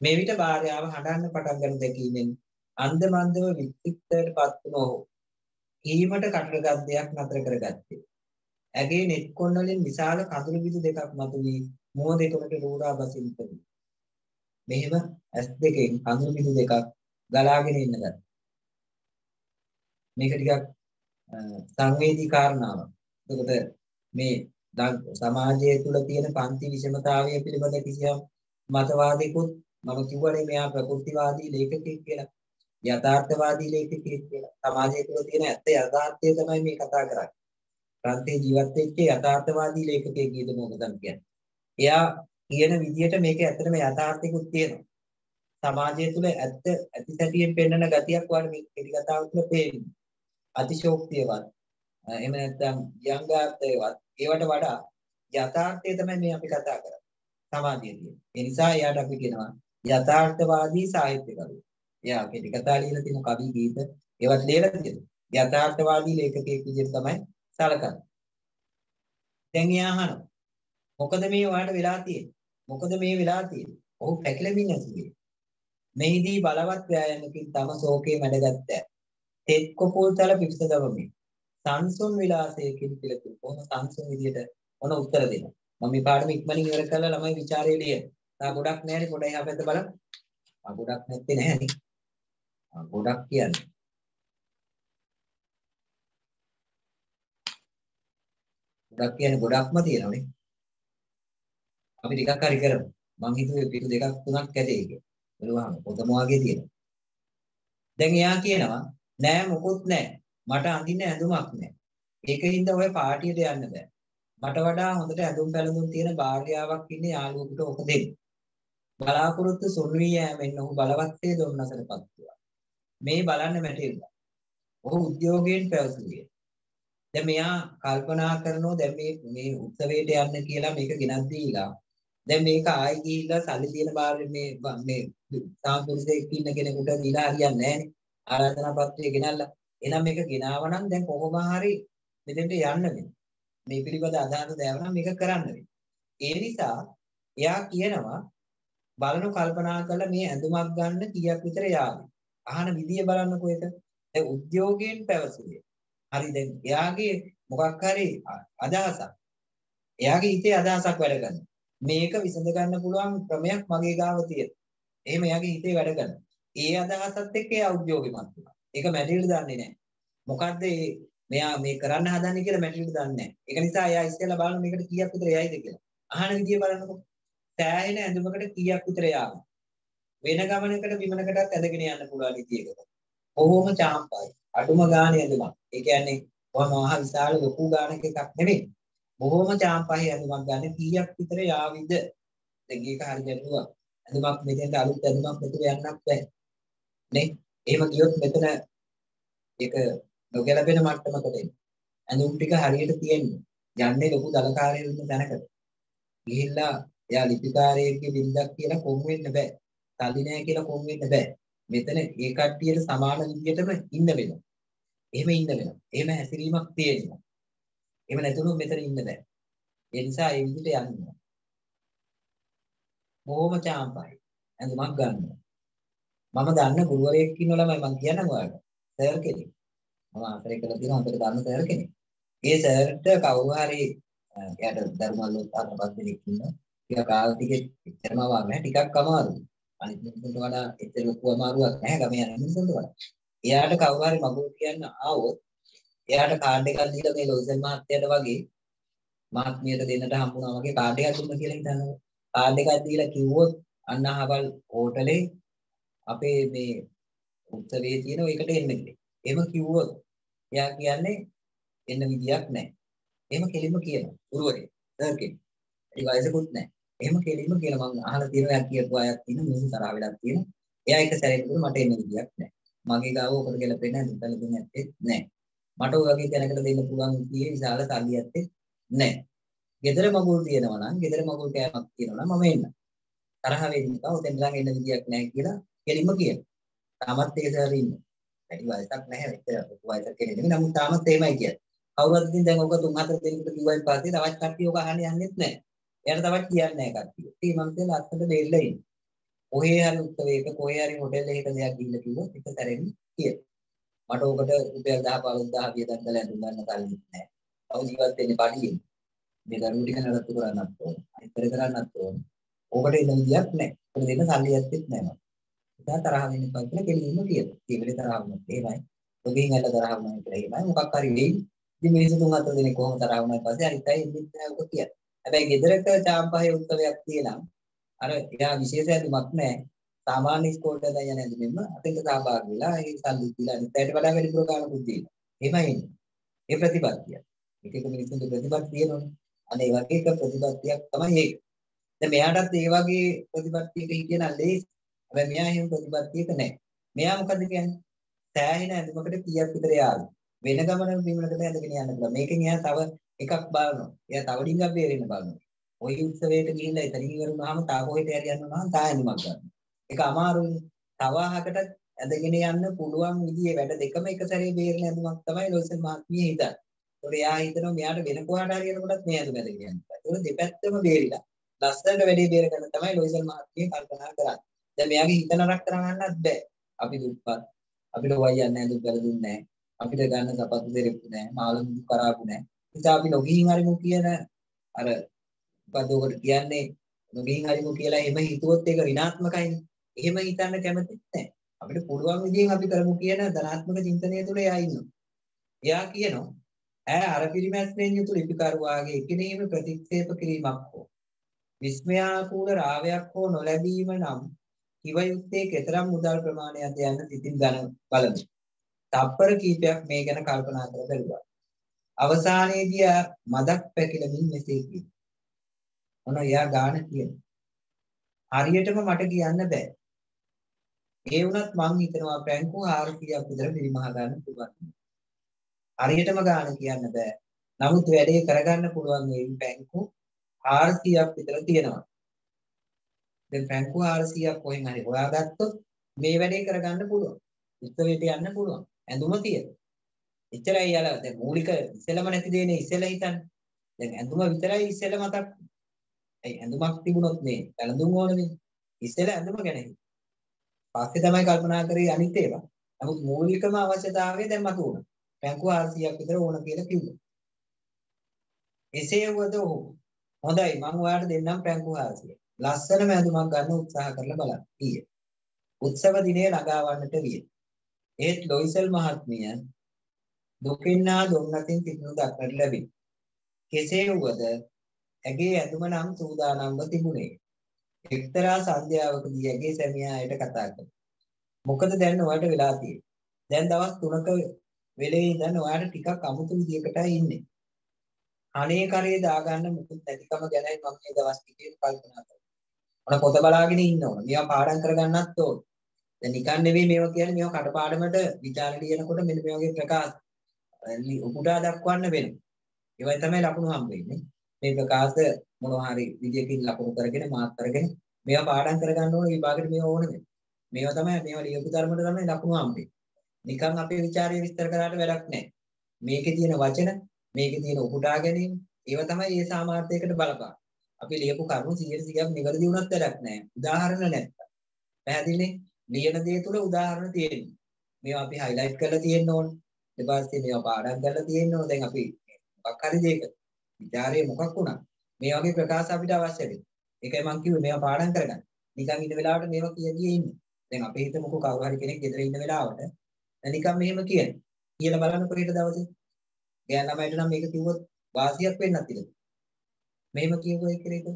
මේ විට භාර්යාව හඬන්න පටන් ගන්න දැකීමෙන් අන්දමන්දව විචිත්තයටපත් වුණෝ. කීමට කටරගත් දෙයක් නතර කරගත්තේ. ඇගේ නෙත් කොන් වලින් විශාල කඳුළු බිඳු දෙකක් මතුවී මුව දෙකකට රෝරා බසින් තිබුණා. මෙහෙම ඇස් දෙකෙන් කඳුළු බිඳු දෙකක් ගලාගෙන ඉන්න ගත්තා. මේක ටිකක් සංවේදී කාරණාවක්. එතකොට මේ සමාජය තුළ තියෙන පන්ති විෂමතාවය පිළිබඳ කිසියම් මතවාදයකුත් මම කිව්වනේ මෙයා ප්‍රකෘතිවාදී ලේඛකයෙක් කියලා. යථාර්ථවාදී ලේඛකයෙක් කියලා. සමාජය තුළ තියෙන ඇත්ත යථාර්ථය තමයි මේ කතා කරන්නේ. ප්‍රාන්තයේ ජීවත් වෙච්ච යථාර්ථවාදී ලේඛකයෙක් කියද මොකද කියන්නේ. එයා කියන විදිහට මේක ඇත්තටම යථාර්ථිකුත් තියෙනවා. සමාජය තුළ ඇත්ත ඇති සැටියෙන් පෙන්වන ගතියක් වගේ මේ කෙටි කතාව තුළ පේන්නේ. අතිශෝක්තියවත් එහෙම නැත්නම් ව්‍යංගාර්ථයවත් ඒවට වඩා යථාර්ථය තමයි මේ අපි කතා කරන්නේ. සමාධිය කියන්නේ. ඒ නිසා එයාට අපි කියනවා යථාර්ථවාදී සාහිත්‍යකරු. එයා කෙටි කතා ලියලා තියෙන කවි ගීත ඒවත් ලියලා තියෙනවා. යථාර්ථවාදී ලේඛකයෙක් විදිහට තමයි සැලකන්නේ. දැන් එයා අහනවා මොකද මේ ඔයාලට වෙලා තියෙන්නේ? මොකද මේ වෙලා තියෙන්නේ? ඔහු පැකිලෙමින් ඇසුවේ. මෙහිදී බලවත් ව්‍යායාමකින් තම ශෝකේ මැඩගත්තා. තෙත් කොපෝල් තල පිවිස දවමින් සංසුන් විලාසයකින් පිළිතුරු කොහොම සංසුන් විදියට මොන උත්තර දෙනවා. මම මේ පාඩම ඉක්මනින් ඉවර කරලා ළමයි ਵਿਚාරේ ලියන. තා ගොඩක් නැහැනේ පොඩ්ඩයි එහා පැත්ත බලන්න. ආ ගොඩක් නැත්තේ නැහැනේ. ආ ගොඩක් කියන්නේ. ගොඩක් කියන්නේ ගොඩක්ම තියෙනවනේ. අපි ටිකක් හරි කරමු. මං හිතුවේ පිටු දෙකක් තුනක් ඇතේ කියලා. බලුවාම පොතම වගේ තියෙනවා. දැන් එයා කියනවා නෑ මොකුත් නෑ. මට අඳින්න ඇඳුමක් නෑ. ඒකින්ද ඔය පාටියට යන්න බෑ. මට වඩා හොඳට ඇඳුම් පැළඳුම් තියෙන භාර්යාවක් ඉන්නේ යාළුවෙකුට ඔක දෙන්න. බලාපොරොත්තු සොළු වී යෑමෙන් ඔහු බලවත්සේ දුන්නසටපත් වුණා. මේ බලන්න මැටිල්ලා. ඔහු උද්‍යෝගයෙන් පැවසුවේ. දැන් මෙයා කල්පනා කරනවා දැන් මේ මේ උත්සවයට යන්න කියලා මේක ගෙනත් දීලා දැන් මේක ආයි ගිහිල්ලා සල්ලි තියෙන බාරේ මේ මේ සාම්පුරුෂයෙක් ඉන්න කෙනෙකුට දීලා හරියන්නේ නැහැ ආරාධනා පත්‍රය ගෙනල්ලා එහෙනම් මේක ගෙනාව නම් දැන් කොහොම හරි මෙතෙන්ට යන්න වෙනවා. මේ පිළිබඳ අදහස දැවනම් මේක කරන්න වෙනවා. ඒ නිසා එයා කියනවා බලනු කල්පනා කරලා මේ ඇඳුමක් ගන්න කීයක් විතර යාවි. අහන විදිය බලන්නකෝ ඒක. ඒ උද්‍යෝගයෙන් පැවසුවේ. හරි දැන් එයාගේ මොකක් හරි අදහසක්. එයාගේ හිතේ අදහසක් වැඩ කරනවා. මේක විසඳ ගන්න පුළුවන් ක්‍රමයක් මගේ ගාව තියෙනවා. එහෙම එයාගේ හිතේ වැඩ කරනවා. ඒ අදහසත් එක්ක එයා උද්‍යෝගෙමත් වුණා. ඒක මැටිල්ඩ් දන්නේ නැහැ. මොකද්ද මෙයා මේ කරන්න හදන්නේ කියලා මැටිල්ඩ් දන්නේ නැහැ. ඒක නිසා එයා ඉස්සෙල්ලා බලන මේකට කීයක් විතර යයිද කියලා. අහන විදිය බලන්නකො. සෑහෙන ඇඳුමකට කීයක් විතර යාවි. වෙන ගමනකට විමනකටත් ඇඳගෙන යන්න පුළුවන් විදියකට. කොහොම චාම්පයි. අඩුම ගානේ ඇඳුමක්. ඒ කියන්නේ කොහොම මහා විශාල ලොකු ගානක එකක් නෙමෙයි. බොහොම චාම්පහේ ඇඳුමක් ගන්න කීයක් විතර යාවිද? දැන් ඒක හරි ගැටලුවක්. ඇඳුමක් මෙතෙන්ට අලුත් ඇඳුමක් මෙතන යන්නක් බෑ. නේ? එහෙම ගියොත් මෙතන ඒක නොගැලපෙන මට්ටමකට එන්නේ. ඇඳුම් ටික හරියට තියෙන්නේ. යන්නේ ලොකු දලකාරයෙක් ඉන්න තැනකට. ගිහිල්ලා එයා ලිපිකාරයෙක්ගේ බින්දක් කියලා කොම් වෙන්න බෑ. තලි නෑ කියලා කොම් වෙන්න බෑ. මෙතන ඒ කට්ටියට සමාන විදියටම ඉන්න වෙනවා. එහෙම ඉන්න වෙනවා. එහෙම හැසිරීමක් තියෙනවා. එහෙම නැතුණු මෙතන ඉන්න බෑ. ඒ නිසා ඒ විදිහට යන්න. බොහොම චාම්පයි. ඇඳුමක් ගන්න. මම දන්න ගුරුවරයෙක් ඉන්න ළමයි මම කියන්නම් ඔයාලට. සර් කෙනෙක්. මම අතරේ කළා තියෙන හොඳට දන්න සර් කෙනෙක්. ඒ සර්ට කවුරු හරි එයාට ධර්මවල අතපත් දෙනෙක් ඉන්නවා. ටිකක් ආල් ටිකේ එච්චරම අමාරු නෑ ටිකක් අමාරුයි. අනිත් මිනිස්සුන්ට වඩා එච්චර ලොකු අමාරුවක් නැහැ ගමේ යන මිනිස්සුන්ට වඩා. එයාට කවුරු හරි මගුල් කියන්න ආවොත් එයාට කාඩ් එකක් දීලා මේ ලොයිසන් මහත්තයාට වගේ මහත්මියට දෙන්නට හම්බුණා වගේ කාඩ් එකක් දුන්නා කියලා හිතන්නකෝ. කාඩ් එකක් දීලා කිව්වොත් අන්න අහවල් හෝටලේ අපේ මේ උත්සවයේ තියෙන එකට එන්න කියලා. එහෙම කිව්වොත් එයා කියන්නේ එන්න විදියක් නැහැ. එහෙම කෙලින්ම කියනවා. උරුවරේ. සර් කෙනෙක්. ඒ වයසකුත් නැහැ. එහෙම කෙලින්ම කියලා මම අහලා තියෙනවා යා කියපු අයත් තියෙන මිනිස්සු තරහ වෙලක් තියෙනවා. එයා එක සැරේකට මට එන්න විදියක් නැහැ. මගේ ගාව ඔකට ගැලපෙන්නේ නැහැ. දුකල දෙන්නේ නැහැ. මට ඔය වගේ තැනකට දෙන්න පුළුවන් කීයේ විශාල සල්ලි ඇත්තේ නැහැ. ගෙදර මගුල් තියෙනවා නම් ගෙදර මගුල් කෑමක් තියෙනවා නම් මම එන්න. තරහ වෙන්න එපා. ඔතෙන් ළඟ එන්න විදියක් නැහැ කියලා කෙලින්ම කියනවා. තාමත් ඒක සර් ඉන්නේ. වැඩි වයසක් නැහැ මෙච්චර වයසක් කෙනෙක් නෙමෙයි. නමුත් තාමත් එහෙමයි කියන්නේ. කවුරුත් ඉතින් දැන් ඔක තුන් හතර දෙනෙකුට කිව්වයින් පස්සේ තවත් කට්ටිය ඔක අහන්න යන්නෙත් නැහැ. එයාට තවත් කියන්නේ නැහැ කට්ටිය. ඉතින් මම කියලා අත්තට දෙල්ල ඉන්නේ. කොහේ හරි උත්සවයක කොහේ හරි හොටෙල් එකක දෙයක් ගිහිල්ලා කිව්වොත් එක සැරෙන් කියනවා. මට ඕකට රුපියල් 10 15000 වියදම් කරලා ඇඳුම් ගන්න තරම් නැහැ. තව ජීවත් වෙන්නේ පඩියෙන්. මේ දරුවෝ ටික නඩත්තු කරන්නත් ඕන. අනිතර කරන්නත් ඕන. ඕකට එන විදියක් නැහැ. ඒකට දෙන්න සල්ලි ඇත්තෙත් නැහැ මම. ඉතින් තරහ වෙන්න එපා කියලා කෙලින්ම කියනවා. ඒ වෙලේ තරහ වුණොත් එහෙමයි. ඔබෙන් ඇල්ල තරහ වුණා කියලා එහෙමයි. මොකක් හරි වෙයි. ඉතින් මිනිස්සු තුන් හතර දෙනෙක් කොහොම තරහ වුණාට පස්සේ අනිත් අය ඉන්නේ නැහැ ඔක කියන්නේ. හැබැයි ගෙදරක චාම්පහේ උත්සවයක් තියෙනම් අර එයා විශේෂ ඇඳුමක් නැහැ. සාමාන්‍ය ඉස්කෝලේට දැන් යන ඇඳුමෙන්ම අතෙන්ට සහභාගී වෙලා ඒ සල්ලි දීලා අනිත් අයට වඩා වැඩිපුර ගන්නකුත් දෙනවා. එහෙමයි ඉන්නේ. ඒ ප්‍රතිපත්තිය. එක එක මිනිස්සුන්ගේ ප්‍රතිපත්තිය තියෙනවනේ. අනේ වගේ එක ප්‍රතිපත්තියක් තමයි ඒක. දැන් මෙයාටත් ඒ වගේ ප්‍රතිපත්තියක හිටියනම් ලේසි. හැබැයි මෙයා එහෙම ප්‍රතිපත්තියක නැහැ. මෙයා මොකද කියන්නේ? සෑහෙන ඇඳුමකට කීයක් විතර යාවි. වෙන ගමනක බිමනකට ඇඳගෙන යන්න පුළුවන්. මේකෙන් එයා තව එකක් බලනවා. එයා තව ඩිංගක් බේරෙන්න බලනවා. ওই උත්සවයට ගිහිල්ලා එතනින් ඉවර වුණාම තා කොහෙට හරි යන්න උනහම තා ඇඳුමක් ගන්නවා. ඒක අමාරුයි. තව අහකට ඇදගෙන යන්න පුළුවන් විදිහේ වැඩ දෙකම එක සැරේ බේරෙන ඇඳුමක් තමයි ලොයිසන් මහත්මිය හිතන්නේ. ඒකට එයා හිතනවා මෙයාට වෙන කොහාට හරි යනකොටත් මේ ඇඳුම ඇදගෙන යන්න. ඒක දෙපැත්තම බේරිලා. ලස්සනට වැඩේ බේරගන්න තමයි ලොයිසන් මහත්මිය කල්පනා කරන්නේ. දැන් මෙයාගේ හිත නරක කරගන්නත් බෑ. අපි දුප්පත්. අපිට වයි යන්න ඇඳුම් කරදුන්නේ නැහැ. අපිට ගන්න සපත්තු දෙරෙප්පු නැහැ. මාළු කරාපු නැහැ. නිසා අපි නොගිහින් හරිමු කියන අර මොකද ඔකට කියන්නේ නොගිහින් හරිමු කියලා එහෙම හිතුවොත් ඒක ඍණාත්මකයිනේ. එහෙම හිතන්න කැමතිත් නැහැ. අපිට පුළුවන් විදිහෙන් අපි කරමු කියන ධනාත්මක චින්තනය තුළ එයා ඉන්නවා. එයා කියනවා ඈ අර පිරිමැස්මෙන් යුතු ලිපිකරුවාගේ එකිනෙම ප්‍රතික්ෂේප කිරීමක් හෝ විස්මයාකූල රාවයක් හෝ නොලැබීම නම් කිව යුත්තේ කෙතරම් මුදල් ප්‍රමාණයක්ද යන්න සිතින් ගන්න බලමු. තප්පර කීපයක් මේ ගැන කල්පනා කර බැලුවා. අවසානයේදී මදක් පැකිලමින් මෙසේ කිව්වා. මොන එයා ගාන කියනවා. හරියටම මට කියන්න බෑ. ඒ වුණත් මං හිතනවා බැංකු 400ක් විතර පිරිමහ ගන්න පුළුවන්. හරියටම ගාන කියන්න බෑ. නමුත් වැඩේ කරගන්න පුළුවන් මේ බැංකු 400ක් විතර තියෙනවා. දැන් බැංකු 400ක් කොහෙන් හරි හොයාගත්තොත් මේ වැඩේ කරගන්න පුළුවන්. ඉස්සරහට යන්න පුළුවන්. ඇඳුම තියෙනවා. එච්චරයි යාලා දැන් මූලික ඉස්සෙල්ලම නැති දෙන්නේ ඉස්සෙල්ලා හිතන්නේ. දැන් ඇඳුම විතරයි ඉස්සෙල්ල මතක්. ඇයි ඇඳුමක් තිබුණොත් මේ ඇඳුම් ඕනනේ. ඉස්සෙල්ලා ඇඳුම ගැන පස්සේ තමයි කල්පනා කරේ අනිත් ඒවා. නමුත් මූලිකම අවශ්‍යතාවය දැන් මතුවුණා. බැංකුව 400ක් විතර ඕන කියලා කිව්වා. එසේ වුවද ඔහු හොඳයි මම ඔයාලට දෙන්නම් බැංකුව 400. ලස්සනම ඇඳුමක් ගන්න උත්සාහ කරලා බලන්න. ඊයේ. උත්සව දිනේ ළඟාවන්නට විය. ඒත් ලොයිසල් මහත්මිය දුකින්නා දුන්නතින් තිබුණු දක්නට ලැබේ. කෙසේ වුවද ඇගේ ඇඳුම නම් සූදානම්ව තිබුණේ. එක්තරා සන්ධ්‍යාවකදී ඇගේ සැමියා අයට කතා කළා. මොකද දැන් ඔයාලට වෙලා තියෙන්නේ? දැන් දවස් 3ක වෙලේ ඉඳන් ඔයාලට ටිකක් අමුතු විදියකටයි ඉන්නේ. අනේ කරේ දාගන්න මුකුත් නැතිකම ගැනයි මම මේ දවස් ටිකේ කල්පනා කරන්නේ. ඔන පොත බලාගෙන ඉන්න ඕන. මේවා පාඩම් කරගන්නත් ඕන. දැන් නිකන් නෙවෙයි මේවා කියන්නේ මේවා කටපාඩමට විචාර ලියනකොට මෙන්න මේ වගේ ප්‍රකාශ උපුටා දක්වන්න වෙනවා. ඒවයි තමයි ලකුණු හම්බෙන්නේ. මේ ප්‍රකාශ මොනවා හරි විදියකින් ලකුණු කරගෙන මාක් කරගෙන මේවා පාඩම් කරගන්න ඕන විභාගෙට මේවා ඕන වෙනවා. මේවා තමයි මේවා ලියපු ධර්මයට තමයි ලකුණු හම්බෙන්නේ. නිකන් අපේ ਵਿਚාරය විස්තර කරාට වැඩක් නැහැ. මේකේ තියෙන වචන, මේකේ තියෙන උපුටා ගැනීම, ඒවා තමයි මේ සාමාර්ථයකට බලපාන. අපි ලියපු කරුණු 100%ක් නිවැරදි වුණත් වැඩක් නැහැ. උදාහරණ නැත්තම්. පැහැදිලිනේ? ලියන දේ තුල උදාහරණ තියෙනවා. මේවා අපි highlight කරලා තියෙන්න ඕන. ඊට පස්සේ මේවා පාඩම් කරලා තියෙන්න ඕන. දැන් අපි මොකක් හරි දෙයක විචාරයේ මොකක් වුණා මේ වගේ ප්‍රකාශ අපිට අවශ්‍ය වෙනවා. ඒකයි මම කිව්වේ මේවා පාඩම් කරගන්න. නිකන් ඉන්න වෙලාවට මේවා කිය කිය ඉන්න. දැන් අපේ හිතමුකෝ කවුරු හරි කෙනෙක් ගෙදර ඉන්න වෙලාවට නිකන් මෙහෙම කියන්නේ. කියලා බලන්න කොහෙද දවසේ. ගෑන ළමයිට නම් මේක කිව්වොත් වාසියක් වෙන්නත් ඉඩ. මෙහෙම කියපුව එක එක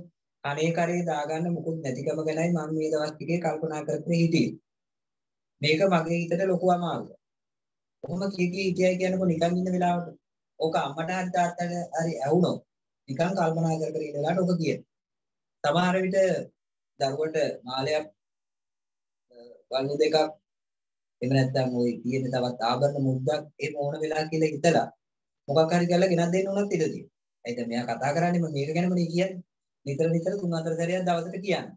කණේ කරේ දාගන්න මුකුත් නැතිකම ගැනයි මම මේ දවස් ටිකේ කල්පනා කරගෙන හිටියේ. මේක මගේ හිතට ලොකු අමාරුවක්. කොහොම කී කී හිටියයි කියනකො නිකන් ඉන්න වෙලාවට ඕක අම්මට හරි තාත්තට හරි ඇහුනොත් නිකන් කල්පනා කර කර ඉන්න වෙලාවට ඕක කියන. සමහර විට දරුවට මාලයක් වළු දෙකක් එහෙම නැත්නම් ওই තියෙන තවත් ආභරණ මුද්දක් එහෙම ඕන වෙලා කියලා හිතලා මොකක් හරි කරලා ගෙනත් දෙන්න උනත් ඉඩ තියෙනවා. ඒත් මෙයා කතා කරන්නේ මේක ගැනමනේ කියන්නේ. නිතර නිතර තුන් හතර සැරයක් දවසට කියන්නේ.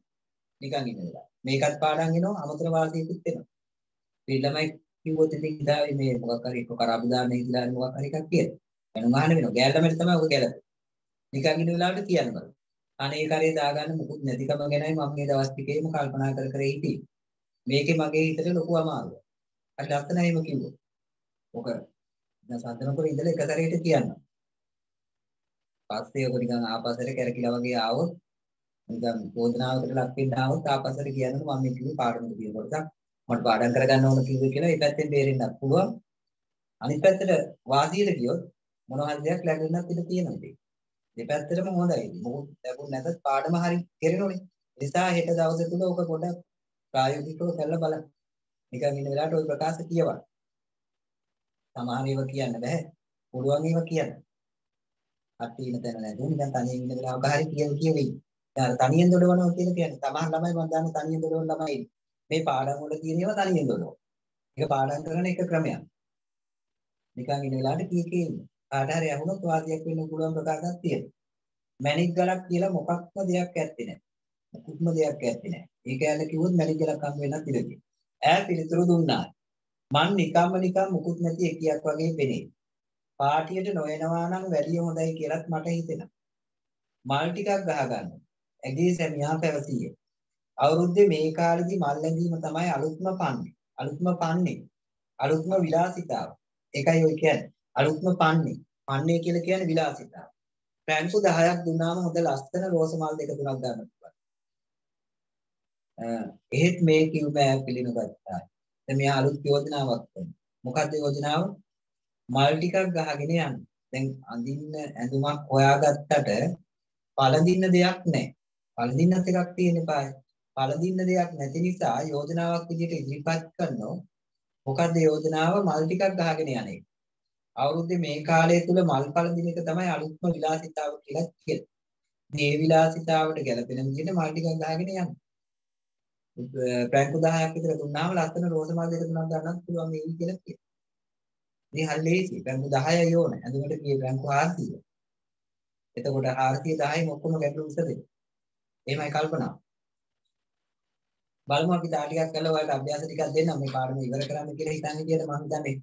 නිකන් ඉන්න වෙලාව. මේකත් පාඩම් වෙනවා අමතර වාසියකුත් වෙනවා. මේ ළමයි කිව්වොත් ඉතින් ඉඳාවේ මේ මොකක් හරි එක්ක කරාබු දාන්න හිතලා මොකක් හරි එකක් කියන. වෙනම අහන්න වෙනවා. ගෑල් ළමයට තමයි ඔක ගැලපෙන්නේ. නිකන් ඉන්න වෙලාවට කියන්න බෑ. අනේ කරේ දාගන්න මුකුත් නැතිකම ගැනයි මම මේ දවස් ටිකේම කල්පනා කර කර හිටියේ. මේකේ මගේ හිතට ලොකු අමාරුවක්. අර ලස්සනයිම කිව්වා. ඔක දැන් සද්දනකොට ඉඳලා එක සැරේට කියන්න. පස්සේ ඔක නිකන් ආපස්සට කැරකිලා වගේ ආවොත් නිකන් චෝදනාවකට ලක් වෙන්න ආවොත් ආපස්සට කියනකොට මම මේ කිව්වේ පාඩමට කියන කොටසක් මට පාඩම් කරගන්න ඕන කිව්වේ කියලා ඒ පැත්තෙන් බේරෙන්නත් පුළුවන්. අනිත් පැත්තට වාසියට ගියොත් මොන හරි දෙයක් ලැබෙන්නත් ඉඩ තියෙනවා ඉතින්. දෙපැත්තටම හොඳයි. මොකද ලැබුණ නැතත් පාඩම හරි කෙරෙනෝනේ. නිසා හෙට දවසේ තුල ඔක පොඩ්ඩක් ප්‍රායෝගිකව කරලා බලන්න. නිකන් ඉන්න වෙලාවට ওই ප්‍රකාශ කියවන්න. සමහර ඒවා කියන්න බෑ. පුළුවන් ඒවා කියන්න. කට්ටිය ඉන්න තැන නැතුව නිකන් තනියෙන් ඉන්න වෙලාවක හරි කියව කියවෙයි. දැන් තනියෙන් දොඩවනවා කියලා කියන්නේ. සමහර ළමයි මම දන්න තනියෙන් දොඩවන ළමයි. මේ පාඩම් වල තියෙන ඒවා තනියෙන් දොඩවනවා. ඒක පාඩම් කරන එක ක්‍රමයක්. නිකන් ඉන්න වෙලාවට කී කී ඉන්න. කාට හරි අහුනොත් වාසියක් වෙන්න පුළුවන් ප්‍රකාශයක් තියෙනවා. මැණික් ගලක් කියලා මොකක්ම දෙයක් ඇත්තේ නැහැ. මොකුත්ම දෙයක් ඇත්තේ නැහැ. ඒ කැලේ කිව්වොත් මැණික් ගලක් හම් වෙන්නත් ඉඩ තියෙනවා. ඈ පිළිතුරු දුන්නා. මං නිකම්ම නිකම් මුකුත් නැති එකියක් වගේ පෙනේ. පාටියට නොයනවා නම් වැඩිය හොඳයි කියලාත් මට හිතෙනවා. මල් ටිකක් ගහගන්න. ඇගේ සැමියා පැවසියේ. අවුරුද්දේ මේ කාලෙදි මල් ඇඳීම තමයි අලුත්ම පන්නේ. අලුත්ම පන්නේ. අලුත්ම විලාසිතාව. ඒකයි ඔය කියන්නේ. අලුත්ම පන්නේ. පන්නේ කියලා කියන්නේ විලාසිතාව. පැන්සු 10ක් දුන්නාම හොඳ ලස්සන රෝස මල් දෙක තුනක් ගන්න පුළුවන්. එහෙත් මේ කිව්ව ඈ පිළිනගත්තා. දැන් මෙයා අලුත් යෝජනාවක් කරනවා. මොකක්ද යෝජනාව? මල් ටිකක් ගහගෙන යන්න. දැන් අඳින්න ඇඳුමක් හොයාගත්තට පළඳින්න දෙයක් නැහැ. පළඳින්නත් එකක් තියෙන පාය. පළඳින්න දෙයක් නැති නිසා යෝජනාවක් විදිහට ඉදිරිපත් කරනවා. මොකද්ද යෝජනාව? මල් ටිකක් ගහගෙන යන එක. අවුරුද්දේ මේ කාලය තුල මල් පළඳින එක තමයි අලුත්ම විලාසිතාව කියලා කියන්නේ. මේ විලාසිතාවට ගැලපෙන විදිහට මල් ටිකක් ගහගෙන යන්න. ප්‍රැංකු 10ක් විතර දුන්නාම ලස්සන රෝස මල් දෙක තුනක් ගන්නත් පුළුවන් මේ කියලා කියනවා. මේ හරි ලේසි. ප්‍රැංකු 10යි ඕන. ඇඳුමට කියේ ප්‍රැංකු 400. එතකොට 400 10යි ඔක්කොම ගැටලු විසදේ. එහෙමයි කල්පනා. බලමු අපි තා ටිකක් කරලා ඔයාලට අභ්‍යාස ටිකක් දෙන්නම් මේ පාඩම ඉවර කරන්න කියලා හිතන් හිටියට මම හිතන්නේ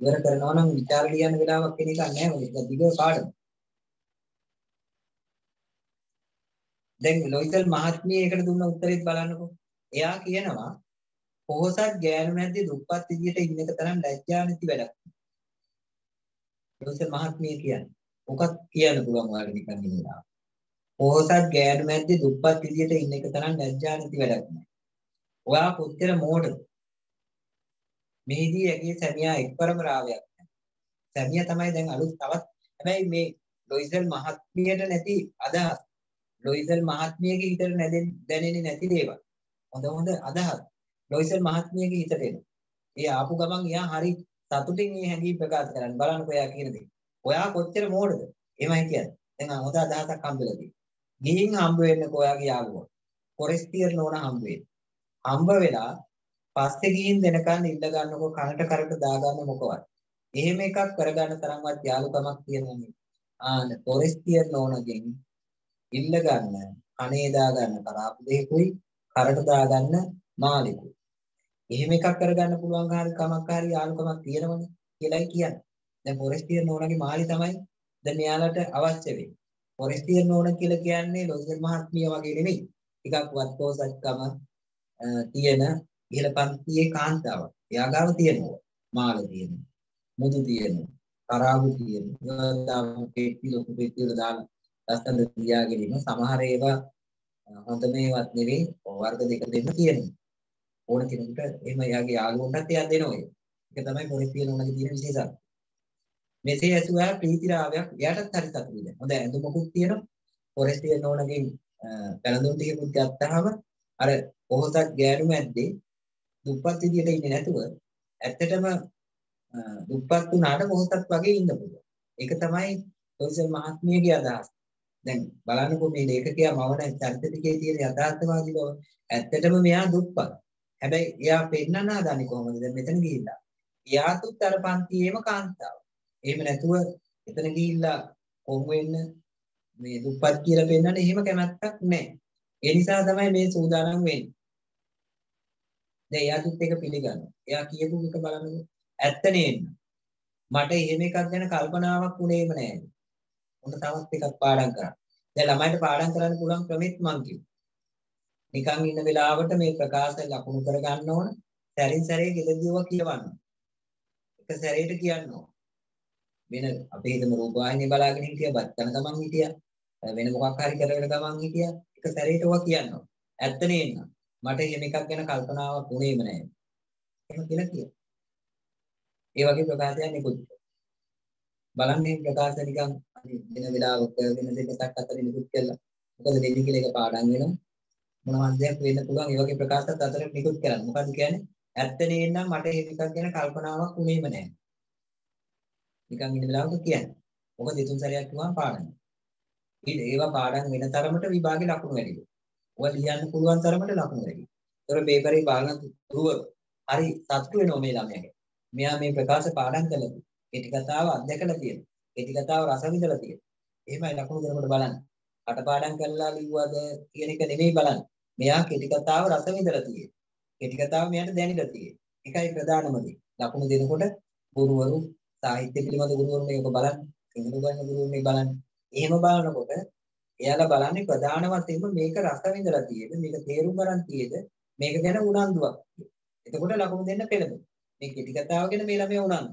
ඉවර කරනවා නම් විචාර ලියන්න වෙලාවක් කෙනෙක් නැහැ මොකද ඒක දිග පාඩම. දැන් ලොයිසල් මහත්මිය ඒකට දුන්න උත්තරෙත් බලන්නකෝ. එයා කියනවා පොහොසත් ගෑනු නැද්ද දුප්පත් විදියට ඉන්න එක තරම් ලැජ්ජා නැති වැඩක්. ලොයිසල් මහත්මිය කියන්නේ. මොකක් කියන්න පුළුවන් ඔයාලට නිකන් ඉන්නවා. පොහොසත් ගෑනු නැද්ද දුප්පත් විදියට ඉන්න එක තරම් ලැජ්ජා නැති වැඩක් නෑ. ඔයා කොච්චර මෝඩද? මෙහිදී ඇගේ සැමියා එක්වරම රාවයක් සැමියා තමයි දැන් අලුත් තවත් හැබැයි මේ ලොයිසල් මහත්මියට නැති අදහස් ලොයිසල් මහත්මියගේ හිතට දැනෙන්නේ නැති දේවල් හොඳ හොඳ අදහස් ලොයිසල් මහත්මියගේ හිතට එනවා ඒ ආපු ගමන් එයා හරි සතුටින් මේ හැඟීම් ප්‍රකාශ කරන්න බලන්නකෝ එයා කියන දේ ඔයා කොච්චර මෝඩද එහෙමයි කියන්නේ දැන් හොඳ අදහසක් හම්බෙලා තියෙනවා ගිහින් හම්බ වෙන්නකෝ ඔයාගේ යාළුවා ෆොරෙස්ටියර් නෝන හම්බ වෙන්න හම්බ වෙලා පස්සේ ගිහින් දෙනකන් ඉල්ල ගන්නකො කනට කරට දාගන්න මොකවත්. එහෙම එකක් කරගන්න තරම්වත් යාළුකමක් තියෙනවනේ. ආන ෆොරෙස්ටියර් නෝනගෙන් ඉල්ල ගන්න කනේ දාගන්න කරාපු දෙකුයි කරට දාගන්න මාලිකුයි. එහෙම එකක් කරගන්න පුළුවන් හරි කමක් හරි යාළුකමක් තියෙනවනේ කියලායි කියන්නේ. දැන් ෆොරෙස්ටියර් නෝනගේ මාලි තමයි දැන් මෙයාලට අවශ්‍ය වෙන්නේ. ෆොරෙස්ටියර් නෝන කියලා කියන්නේ ලොයිසර් මහත්මිය වගේ නෙමෙයි. ටිකක් වත්පොසත්කම තියෙන ඉහළ පන්තියේ කාන්තාවක්. එයා ගාව තියෙනවා. මාළ තියෙනවා. මුදු තියෙනවා. කරාබු තියෙනවා. දාම පෙට්ටි ලොකු පෙට්ටි වල දාලා ලස්සන තියාගෙන ඉන්න සමහර ඒවා හොඳ මේවත් නෙවෙයි වර්ග දෙක දෙන්න තියෙනවා. ඕන කෙනෙකුට එහෙම එයාගේ යාළුවන්ටත් එයා දෙනවා. ඒක තමයි පොලිස් තියෙන උනගේ තියෙන විශේෂත්වය. මෙසේ ඇසුවා ප්‍රීතිරාවයක් එයාටත් හරි සතුටුයි. හොඳ ඇඳුමකුත් තියෙනවා. ෆොරෙස්ට් තියෙන ඕනගේ පැලඳුම් ටිකකුත් ගත්තාම අර පොහොසත් ගෑනු මැද්දේ දුප්පත් විදියට ඉන්නේ නැතුව ඇත්තටම දුප්පත් වුණාට පොහොසත් වගේ ඉන්න පුළුවන්. ඒක තමයි තොයිසල් මහත්මියගේ අදහස. දැන් බලන්නකෝ මේ ලේඛකයා මවන චරිත ටිකේ තියෙන යථාර්ථවාදී බව. ඇත්තටම මෙයා දුප්පත්. හැබැයි එයා පෙන්නන්න හදන්නේ කොහොමද? දැන් මෙතන ගිහිල්ලා. එයාතුත් අර පන්තියේම කාන්තාව. එහෙම නැතුව එතන ගිහිල්ලා කොම් වෙන්න මේ දුප්පත් කියලා පෙන්නන්න එහෙම කැමැත්තක් නැහැ. ඒ නිසා තමයි මේ සූදානම් වෙන්නේ. දැන් එයාටත් ඒක පිළිගන්නවා. එයා කියපු එක බලන්නකෝ. ඇත්ත නේන්න. මට එහෙම එකක් ගැන කල්පනාවක් උනේම නෑ. උන්ට තවත් එකක් පාඩම් කරා. දැන් ළමයින්ට පාඩම් කරන්න පුළුවන් ක්‍රමෙත් මං කිව්වා. නිකන් ඉන්න වෙලාවට මේ ප්‍රකාශ ලකුණු කර ගන්න ඕන. සැරින් සැරේ ගෙදරදීව කියවන්න. එක සැරේට කියන්න ඕන. වෙන අපේ හිතම රූපවාහිනිය බලාගෙන හිටියා, බත් කන ගමන් හිටියා. වෙන මොකක් හරි කරගෙන ගමන් හිටියා. එක සැරේට ඔවා කියන්න ඕන. ඇත්ත නේන්න. මට එහෙම එකක් ගැන කල්පනාවක් වුණේම නැහැ. එහෙම කියලා කියනවා. ඒ වගේ ප්‍රකාශයක් නිකුත් බලන්න මේ ප්‍රකාශ නිකන් වෙන වෙලාවක වෙන දෙකක් අතර නිකුත් කළා. මොකද දෙන්නේ කියලා එක පාඩම් වෙනවා. මොනවද දෙයක් වෙන්න පුළුවන් ඒ වගේ ප්‍රකාශات අතර නිකුත් කරන්න. මොකද කියන්නේ? ඇත්ත නේනම් මට එහෙම එකක් ගැන කල්පනාවක් වුණේම නැහැ. නිකන් ඉන්න වෙලාවක කියන්නේ. මොකද දෙතුන් සැරයක් කිව්වම පාඩම්. ඊට ඒවා පාඩම් වෙන තරමට විභාගේ ලකුණු වැඩි. ඔය ලියන්න පුළුවන් තරමට ලකුණු වැඩි. ඒතර පේපරේ බලන තුරුව හරි සතුටු වෙනවා මේ ළමයාගේ. මෙයා මේ ප්‍රකාශ පාඩම් කළා. ඒ ටික කතාව අත්දැකලා තියෙනවා. කෙටි කතාව රස විඳලා තියෙනවා. එහෙමයි ලකුණු දෙනකොට බලන්න. කටපාඩම් කරලා ලිව්වද කියන එක නෙමෙයි බලන්න. මෙයා කෙටි කතාව රස විඳලා තියෙනවා. කෙටි කතාව මෙයාට දැනෙලා තියෙනවා. ඒකයි ප්‍රධානම දේ. ලකුණු දෙනකොට ගුරුවරු සාහිත්‍ය පිළිබඳ ගුරුවරු මේක බලන්න. සිංහල ගන්න ගුරුවරු මේ බලන්න. එහෙම බලනකොට එයාලා බලන්නේ ප්‍රධාන වශයෙන්ම මේක රස විඳලා තියෙද මේක තේරුම් ගන්න තියෙද මේක ගැන උනන්දුවක්. එතකොට ලකුණු දෙන්න පෙළඹෙන. මේ කෙටි කතාව ගැන මේ ළමයා උනන්දු.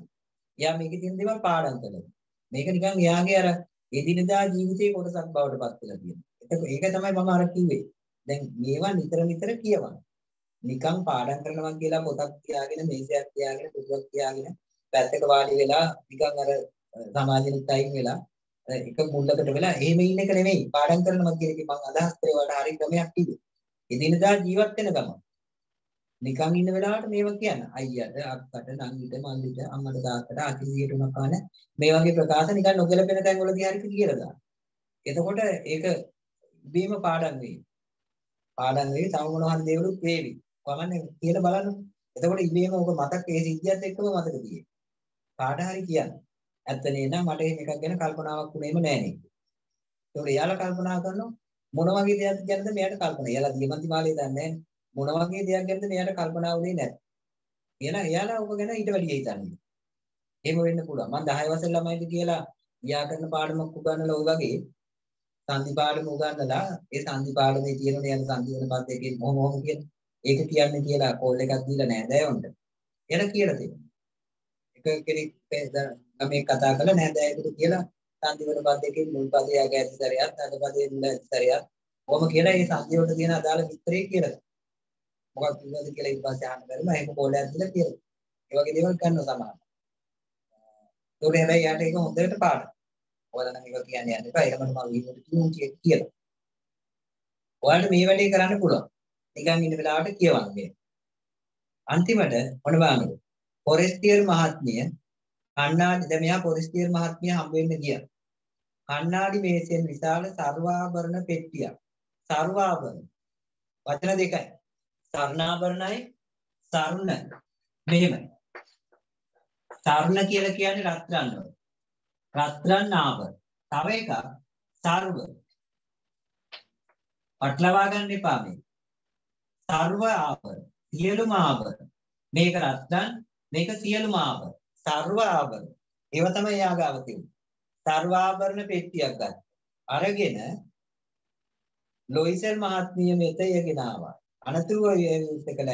එයා මේකේ තියෙන දේවල් පාඩම් කරනවා. මේක නිකන් එයාගේ අර එදිනදා ජීවිතයේ කොටසක් බවට පත් වෙලා තියෙනවා. ඒක තමයි මම අර කිව්වේ. දැන් මේවා නිතර නිතර කියවන්න. නිකන් පාඩම් කරනවා කියලා පොතක් තියාගෙන මේසයක් තියාගෙන පුතක් තියාගෙන පැත්තක වාඩි වෙලා නිකන් අර සමාජෙත් අයින් වෙලා එක මුල්ලකට වෙලා එහෙම ඉන්න එක නෙමෙයි පාඩම් කරනවා කියන එක මම අදහස් කරේ වලට හරි ක්‍රමයක් කිව්වේ. එදිනදා ජීවත් වෙන ගමන් නිකන් ඉන්න වෙලාවට මේවා කියන්න. අයියට, අක්කට, නංගිට, මල්ලිට, අම්මට, තාත්තට, අකිසියට උනක් කන මේ වගේ ප්‍රකාශ නිකන් නොගැලපෙන තැන් වලදී හරි කියලා දාන්න. එතකොට ඒක ඉබේම පාඩම් වෙයි. පාඩම් වෙයි තව මොනවා හරි දේවලුත් වේවි. කමන්නේ කියලා බලන්න. එතකොට ඉබේම ඔක මතක ඒ සිද්ධියත් එක්කම මතක තියෙයි. කාට හරි කියන්න. ඇත්ත නේද මට එහෙම එකක් ගැන කල්පනාවක් වුණේම නෑ නේද? ඒකට එයාලා කල්පනා කරනවා මොන වගේ දෙයක්ද ගැනද මෙයාට කල්පනා. එයාලා දියමන්ති මාලේ දන්නේ නෑනේ. මොන වගේ දෙයක් ගැනද මෙයාට කල්පනා වුණේ නැත්. කියලා එයාලා ඔබ ගැන ඊට වැඩිය හිතන්නේ. එහෙම වෙන්න පුළුවන්. මම 10 වසර ළමයිද කියලා ව්‍යාකරණ පාඩමක් උගන්වලා ඔය වගේ සංදි පාඩම උගන්වලා ඒ සංදි පාඩමේ තියෙන යන සංදි වෙන පද එකේ මොහොම මොහොම කියන ඒක කියන්නේ කියලා කෝල් එකක් දීලා නෑ දයවන්ට. එයාලා කියලා තියෙනවා. එක කෙනෙක් මේ කතා කරලා නෑ දයකට කියලා සංදි වෙන පද එකේ මුල් පදය ඇති සැරයක් අද පදේ මුල ඇති සැරයක් කොහොම කියලා මේ සංදි වලට තියෙන අදාළ විස්තරය කියලා. මොකක්ද කිව්වද කියලා ඊට පස්සේ අහන්න බැරිම එහෙම කෝලයක් දීලා කියලා. ඒ වගේ දේවල් කරනවා සමහරවිට. ඒකට හැබැයි යාට ඒක හොඳට පාඩම්. ඔයාලා නම් ඒක කියන්නේ යන්න එපා. ඒකම මම වීඩියෝට කියමු කියලා. ඔයාලට මේ වැඩේ කරන්න පුළුවන්. නිකන් ඉන්න වෙලාවට කියවන්න මේ. අන්තිමට මොන බලන්නද? ෆොරෙස්ටියර් මහත්මිය කන්නාඩි දැන් මෙයා ෆොරෙස්ටියර් මහත්මිය හම්බ වෙන්න ගියා. කන්නාඩි මේසෙන් විශාල සර්වාභරණ පෙට්ටියක්. සර්වාභරණ. වචන දෙකයි. සර්ණාභරණයි සර්ණ. මෙහෙමයි. සර්ණ කියලා කියන්නේ රත්රන් වල. රත්රන් ආභරණ. තව එකක් සර්ව. පටලවා ගන්න එපා මේ. සර්ව ආභරණ. සියලුම ආභරණ. මේක රත්රන් මේක සියලුම ආභරණ. සර්ව ආභරණ. ඒව තමයි යාගාව තියෙන්නේ. සර්වාභරණ පෙට්ටියක් ගන්න. අරගෙන ලොයිසල් මහත්මිය මෙත යගෙන ආවා. අනතුරුව විශ්කල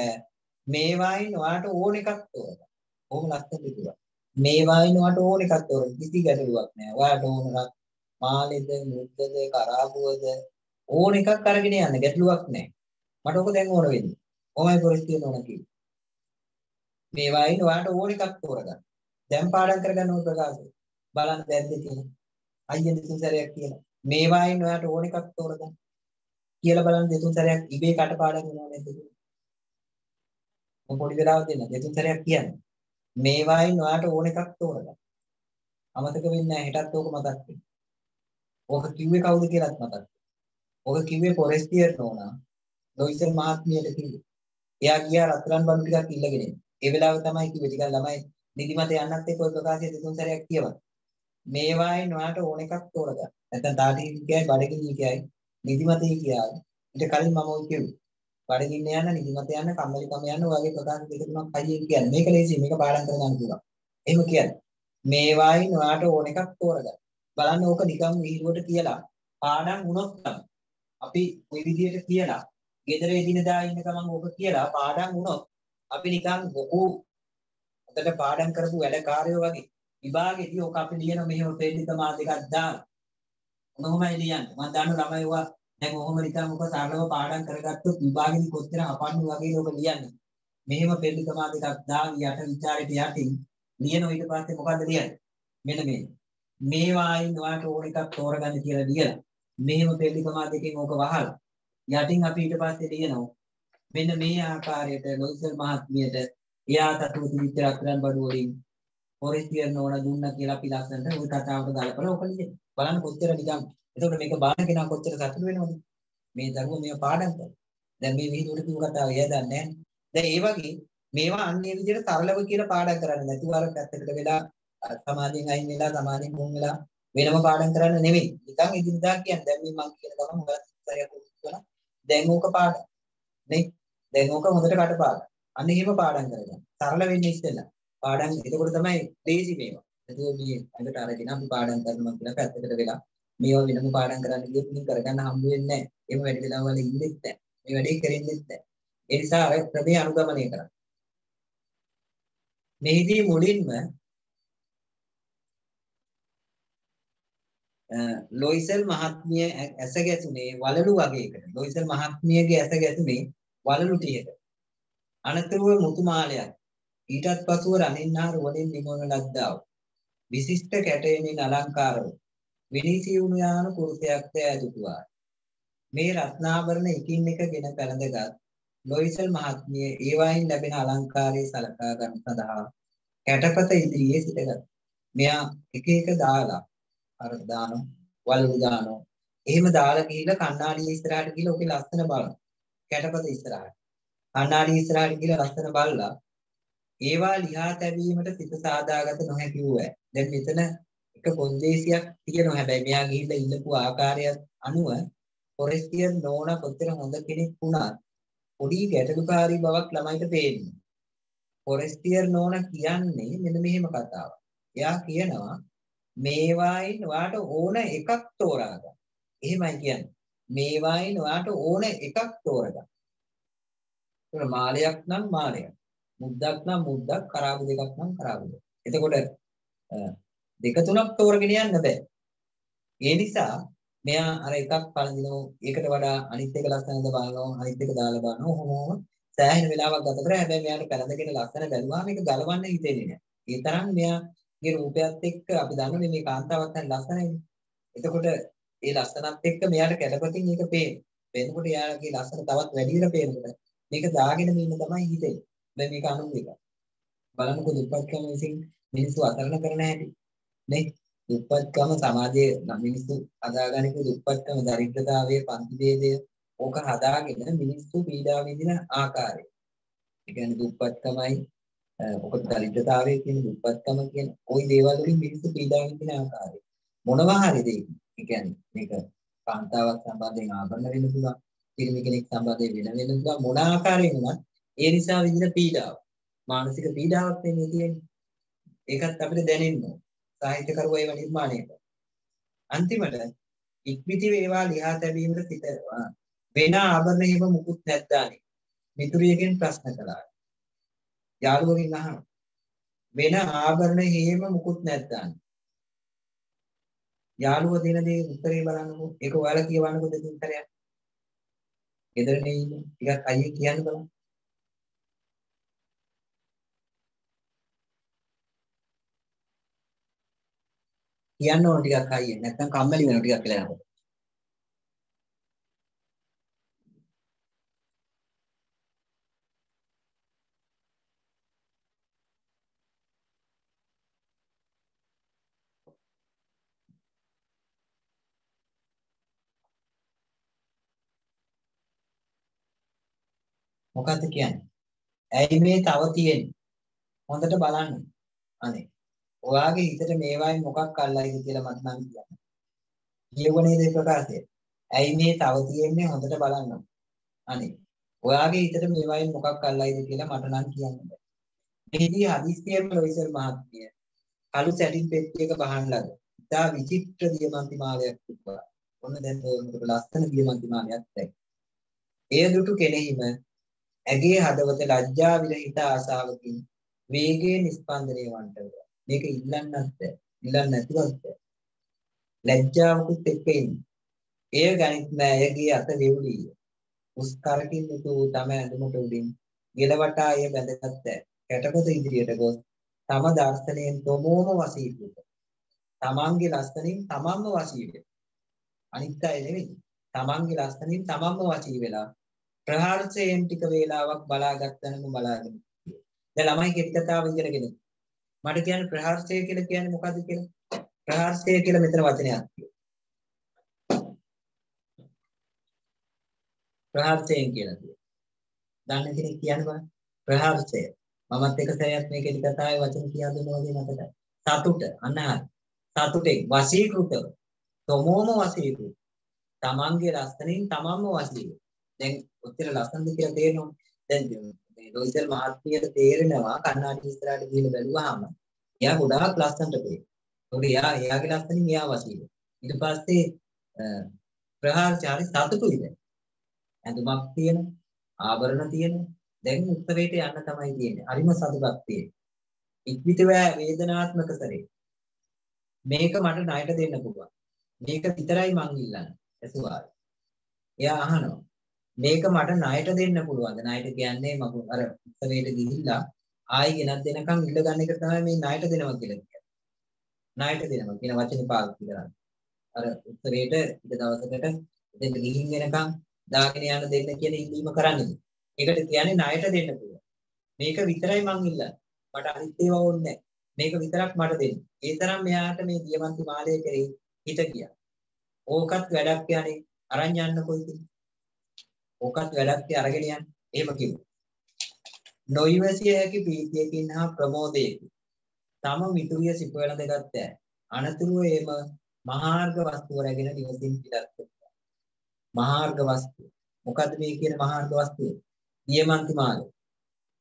මේවායින් ඔයාලට ඕන එකක් තෝරගන්න. ඕම ලස්සන පිටුවක්. මේවායින් ඔයාලට ඕන එකක් තෝරගන්න. කිසි ගැටලුවක් නෑ. ඔයාලට ඕන එකක් මාළෙද, මුද්දද, කරාබුවද ඕන එකක් අරගෙන යන්න ගැටලුවක් නෑ. මට ඕක දැන් ඕන වෙන්නේ. කොහොමයි පොරිස්තිය ඕන කිව්වේ. මේවායින් ඔයාලට ඕන එකක් තෝරගන්න. දැන් පාඩම් කරගන්න ඕන ප්‍රකාශය. බලන්න දැද්ද තියෙන. අයියෙන් දෙතුන් සැරයක් කියලා. මේවායින් ඔයාලට ඕන එකක් තෝරගන්න. කියලා බලන්න දෙතුන් සැරයක් ඉබේ කටපාඩම් වෙනව නේද මම පොඩි වෙලාවක් දෙන්න දෙතුන් සැරයක් කියන්නේ මේවායින් ඔයාලට ඕන එකක් තෝරගන්න. අමතක වෙන්නේ නැහැ හෙටත් ඕක මතක් වෙන්න. ඕක කිව්වේ කවුද කියලාත් මතක් ඕක කිව්වේ ෆොරෙස්ටියර් නෝනා ලොයිසල් මහත්මියට කිව්වේ. එයා ගියා රත්තරන් බඩු ටිකක් ඉල්ලගෙන ඒ වෙලාව තමයි කිව්වේ ටිකක් ළමයි නිදිමත යන්නත් එක්ක ඔය ප්‍රකාශය දෙතුන් සැරයක් කියවන්න මේවායින් ඔයාලට ඕන එකක් තෝරගන්න. නැත්නම් තාටි කියයි බඩගිනි කියයි නිදිමතේ කියාවේ. ඊට කලින් මම ඔය කිව්වේ. බඩගින්න යන නිදිමත යන කම්මැලිකම යන වගේ ප්‍රකාශ දෙක තුනක් හයියෙන් කියන්නේ. මේක ලේසි මේක පාඩම් කරගන්න පුළුවන්. එහෙම කියන්නේ. මේවායින් ඔයාට ඕන එකක් තෝරගන්න. බලන්න ඕක නිකන් විහිළුවට කියලා පාඩම් වුණොත් තමයි. අපි ওই විදිහට කියලා ගෙදර එදිනදා ඉන්න ගමන් ඕක කියලා පාඩම් වුණොත් අපි නිකන් ලොකු අතට පාඩම් කරපු වැඩකාරයෝ වගේ විභාගෙදී ඕක අපි ලියන මෙහෙම පෙළි තමා දෙකක් දාලා මොනවමයි ලියන්නේ මම දන්න ළමයි වා දැන් ඔහොම නිකන් ඔක සරලව පාඩම් කරගත්තොත් විභාගෙදි කොච්චර හපන්නේ වගේද ඔක ලියන්නේ. මෙහෙම පෙරලිකමා දෙකක් දාගෙන යට ਵਿਚාරයට යටින් ලියන ඊට පස්සේ මොකද්ද ලියන්නේ? මෙන්න මේ. මේවායින් ඔයාලට ඕන එකක් තෝරගන්න කියලා ලියලා. මෙහෙම පෙරලිකමා දෙකෙන් ඕක වහලා. යටින් අපි ඊට පස්සේ ලියනවා. මෙන්න මේ ආකාරයට ලොයිසර් මහත්මියට එයා තතුව තිබිච්ච රත්රන් බඩු වලින් පොරිස් කියන ඕන දුන්නා කියලා අපි ලස්සනට ওই කතාවට ගලපලා ඕක ලියන්න. බලන්න කොච්චර නිකන් එතකොට මේක බාන කෙනා කොච්චර සතුටු වෙනවද මේ දරුවෝ මේව පාඩම් කරලා දැන් මේ විහිළුවට කිව්ව කතාව එයා දන්නේ නැහැ දැන් ඒ වගේ මේවා අන්නේ විදිහට සරලව කියලා පාඩම් කරන්නේ නැතුව අර පැත්තකට වෙලා සමාධියෙන් අයින් වෙලා සමාධියෙන් මුන් වෙලා වෙනම පාඩම් කරන්න නෙමෙයි. නිකන් ඉදිරියදා කියන්නේ දැන් මේ මම කියන ගමන් ඔයාලා සරියක් කරලා දැන් ඕක පාඩම්. නේ? දැන් ඕක හොඳට කටපාඩම්. අන්න එහෙම පාඩම් කරගන්න. සරල වෙන්නේ ඉස්සෙල්ලා. පාඩම් එතකොට තමයි ලේසි මේවා. එතකොට මේ අඟට අරගෙන අපි පාඩම් කරනවා කියලා පැත්තකට වෙලා මේවා වෙනම පාඩම් කරන්න ගියොත් ඉතින් කරගන්න හම්බ වෙන්නේ නැහැ. එහෙම වැඩි වෙලාවල ඉන්නෙත් නැහැ. මේ වැඩේ කරෙන්නෙත් නැහැ. ඒ නිසා අර ක්‍රමයේ අනුගමනය කරන්න. මෙහිදී මුලින්ම ලොයිසල් මහත්මිය ඇස ගැසුනේ වලලු වගේකට. ලොයිසල් මහත්මියගේ ඇස ගැසුනේ වලලු ටියක. අනතුරුව මුතුමාලයක්. ඊටත් පසුව රනින්හාර වලින් නිමවන ලද්දා වූ විශිෂ්ට කැටයමින් අලංකාරව විනිසී වුණු යාන කුරුසයක් ඈදුතුවා. මේ රත්නාභරණ එකින් එක ගෙන පැලඳගත් ලොයිසල් මහත්මිය ඒවායින් ලැබෙන අලංකාරයේ සලකා ගන්න සඳහා කැටපත ඉදිරියේ සිටගත්. මෙයා එක එක දාලා අර දානෝ වලලු දානෝ එහෙම දාලා ගිහිල්ලා කණ්ණාඩිය ඉස්සරහට ගිහිල්ලා ඔකේ ලස්සන බලන කැටපත ඉස්සරහට කණ්ණාඩිය ඉස්සරහට ගිහිල්ලා ලස්සන බලලා ඒවා ලියා තැබීමට සිත සාදාගත නොහැකි වූ ඇ. දැන් මෙතන එක කොන්දේසියක් තියෙනවා හැබැයි මෙයා ගිහිල්ලා ඉන්නපු ආකාරය අනුව ෆොරෙස්ටියර් නෝන කොච්චර හොඳ කෙනෙක් වුණත් පොඩි ගැටලුකාරී බවක් ළමයිට පේන්නේ. ෆොරෙස්ටියර් නෝන කියන්නේ මෙන්න මෙහෙම කතාවක්. එයා කියනවා මේවායින් ඔයාට ඕන එකක් තෝරා ගන්න. එහෙමයි කියන්නේ. මේවායින් ඔයාට ඕන එකක් තෝරගන්න. ඒක මාලයක් නම් මාලයක්. මුද්දක් නම් මුද්දක්, කරාබු දෙකක් නම් කරාබු දෙකක්. එතකොට දෙක තුනක් තෝරගෙන යන්න බෑ. ඒ නිසා මෙයා අර එකක් පළඳිනවා ඒකට වඩා අනිත් එක ලස්සනද බලනවා අනිත් එක දාලා බලනවා ඔහොම සෑහෙන වෙලාවක් ගත කරා හැබැයි මෙයාට පැලඳගෙන ලස්සන බැලුවා මේක ගලවන්න හිතෙන්නේ නැහැ. ඒ තරම් මෙයා මේ රූපයත් එක්ක අපි දන්නනේ මේ කාන්තාවත් දැන් ලස්සනයිනේ. එතකොට ඒ ලස්සනත් එක්ක මෙයාට කැඩපතින් මේක පේන. පේනකොට එයාගේ ලස්සන තවත් වැඩි වෙලා පේනකොට මේක දාගෙන ඉන්න තමයි හිතෙන්නේ. දැන් මේක අනුන් එක. බලන්නකො දුප්පත්කම විසින් මිනිස්සු අතරන කරන හැටි. නේ දුප්පත්කම සමාජයේ මිනිස්සු අදාගනික දුප්පත්කම දරිද්‍රතාවය පන්ති ભેදය ඕක හදාගෙන මිනිස්සු පීඩා විඳින ආකාරය. ඒ කියන්නේ දුප්පත්කමයි ඔක දරිද්‍රතාවය කියන දුප්පත්කම කියන ওই දේවල් වලින් මිනිස්සු පීඩා විඳින ආකාරය. මොනවා හරි දෙයක්. ඒ කියන්නේ මේක කාන්තාවක් සම්බන්ධයෙන් ආවරණ වෙන්න පුළුවන්. පිරිමි කෙනෙක් සම්බන්ධයෙන් වෙන වෙන පුළුවන් මොන ආකාරයෙන් වුණත් ඒ නිසා විඳින පීඩාව. මානසික පීඩාවක් වෙන්නේ තියෙන්නේ. ඒකත් අපිට දැනෙන්න ඕනේ. සාහිත්‍යකරුවෝ ඒව නිර්මාණය කරනවා. අන්තිමට ඉක්විති වේවා ලියා තැබීමට සිට වෙන ආභරණ හිම මුකුත් නැද්දානේ. මිතුරියකින් ප්‍රශ්න කළා. යාළුවගෙන් අහනවා. වෙන ආභරණ හේම මුකුත් නැද්දානේ. යාළුව දෙන දේ උත්තරේ බලන්නකෝ. ඒක ඔයාලා කියවන්නකෝ දෙතුන් කරයක්. ගෙදරනේ ඉන්නේ. ටිකක් අයියේ කියන්න බලන්න. කියන්න ඕන ටිකක් අයියෙන් නැත්නම් කම්මැලි වෙනවා ටිකක් කියලා යනකොට. මොකද්ද කියන්නේ? ඇයි මේ තව තියෙන්නේ? හොඳට බලන්න. අනේ ඔයාගේ හිතට මේවායින් මොකක් අල්ලයිද කියලා මට නම් කියන්න. කියවනේ දේ ප්‍රකාශය. ඇයි මේ තව තියෙන්නේ හොඳට බලන්න. අනේ. ඔයාගේ හිතට මේවායින් මොකක් අල්ලයිද කියලා මට නම් කියන්න බෑ. මෙහිදී හදිස්සියෙම ලොයිසර් මහත්මිය කළු සැටින් පෙට්ටියක බහන් ලද ඉතා විචිත්‍ර දියමන්ති මාලයක් තිබ්බා. ඔන්න දැන් ඔය ලස්සන දියමන්ති මාලයක් දැක්ක. එය දුටු කෙනෙහිම ඇගේ හදවත ලැජ්ජා විරහිත ආසාවකින් වේගයෙන් ස්පන්දනය වන්ට වුණා. මේක ඉල්ලන්නත් බෑ. ඉල්ලන්න නැතුවත් බෑ. ලැජ්ජාවකුත් එක්ක ඉන්නේ. එය ගණිත නෑ එයගේ අත වෙවුලිය. උස් කරකින් යුතු තම ඇඳුමට උඩින් ගෙලවටා එය බැඳගත් කැටපොත ඉදිරියට ගොස් තම දර්ශනයෙන් තොමෝම වසී වූ. තමන්ගේ ලස්සනින් තමන්ම වසී වේ. අනිත් අය නෙවෙයි. තමන්ගේ ලස්සනින් තමන්ම වසී වෙලා ප්‍රහාරයෙන් ටික වේලාවක් බලාගත්තනම බලාගෙන. දැන් ළමයි කෙටිකතාව ඉගෙනගෙන මට කියන්නේ ප්‍රහාර්ෂය කියලා කියන්නේ මොකද්ද කියලා? ප්‍රහාර්ෂය කියලා මෙතන වචනයක් තියෙනවා. ප්‍රහාර්ෂයෙන් කියලා කියනවා. දන්න කෙනෙක් කියන්න බෑ. ප්‍රහාර්ෂය. මමත් එක සැරයක් මේ කෙටි කතාවේ වචන කියා දුන්නා වගේ මතකයි. සතුට අන්න සතුටෙන් වශීකృత තොමෝම වශීකృత තමන්ගේ ලස්සනින් තමන්ම වශීකృත දැන් ඔච්චර ලස්සනද කියලා තේරෙනවා දැන් මේ රොයිසල් මහත්මියට තේරෙනවා කන්නාඩි ඉස්සරහට ගිහින් බැලුවාම එයා ගොඩාක් ලස්සනට පේනවා ඒකට එයා එයාගේ ලස්සනින් එයා වශීකృత ඊට පස්සේ ප්‍රහාරචාරි සතුටුයි දැන් ඇඳුමක් තියෙන ආභරණ තියෙන දැන් උත්තරේට යන්න තමයි තියෙන්නේ. හරිම සතුටක් තියෙන ඉක්විත වේදනාත්මක සරේ. මේක මට ණයට දෙන්න පුළුවන්. මේක විතරයි මං ඉල්ලන්නේ. ඇසුවා එයා අහනවා. මේක මට ණයට දෙන්න පුළුවන්ද ණයට කියන්නේ මම අර උත්තරේට ගිහිල්ලා ආයි ගෙනත් දෙනකම් ඉල්ල ගන්න එක තමයි මේ ණයට දෙනවා කියලා කියන්නේ ණයට දෙනවා කියන වචනේ පාවිච්චි කරන්නේ අර උත්තරේට ඊට දවසකට දෙන්න ගිහින් එනකම් දාගෙන යන දෙන්න කියන ඉල්ලීම කරන්නේ. ඒකට කියන්නේ ණයට දෙන්න පුළුවන්. මේක විතරයි මං ඉල්ලන්නේ. මට අනිත් ඒවා ඕනේ මේක විතරක් මට දෙන්න. ඒ තරම් මෙයාට මේ දියවන්ති මාලය කෙරෙහි හිත ගියා. ඕකත් වැඩක් යන්නේ අරන් යන්න කොයිද? ඕකත් වැඩක් අරගෙන යන්න. එහෙම කිව්වා. නොයිවසිය හැකි ප්‍රීතියකින් හා ප්‍රමෝදයකින් තම මිතුරිය සිප වෙන දෙගත් ඈ. අනතුරුව එම මහාර්ග වස්තුව රැගෙන නිවසින් පිටත් වෙනවා. මහාර්ග වස්තුව. මොකද්ද මේ කියන මහාර්ග වස්තුව? දියමන්ති මාළු.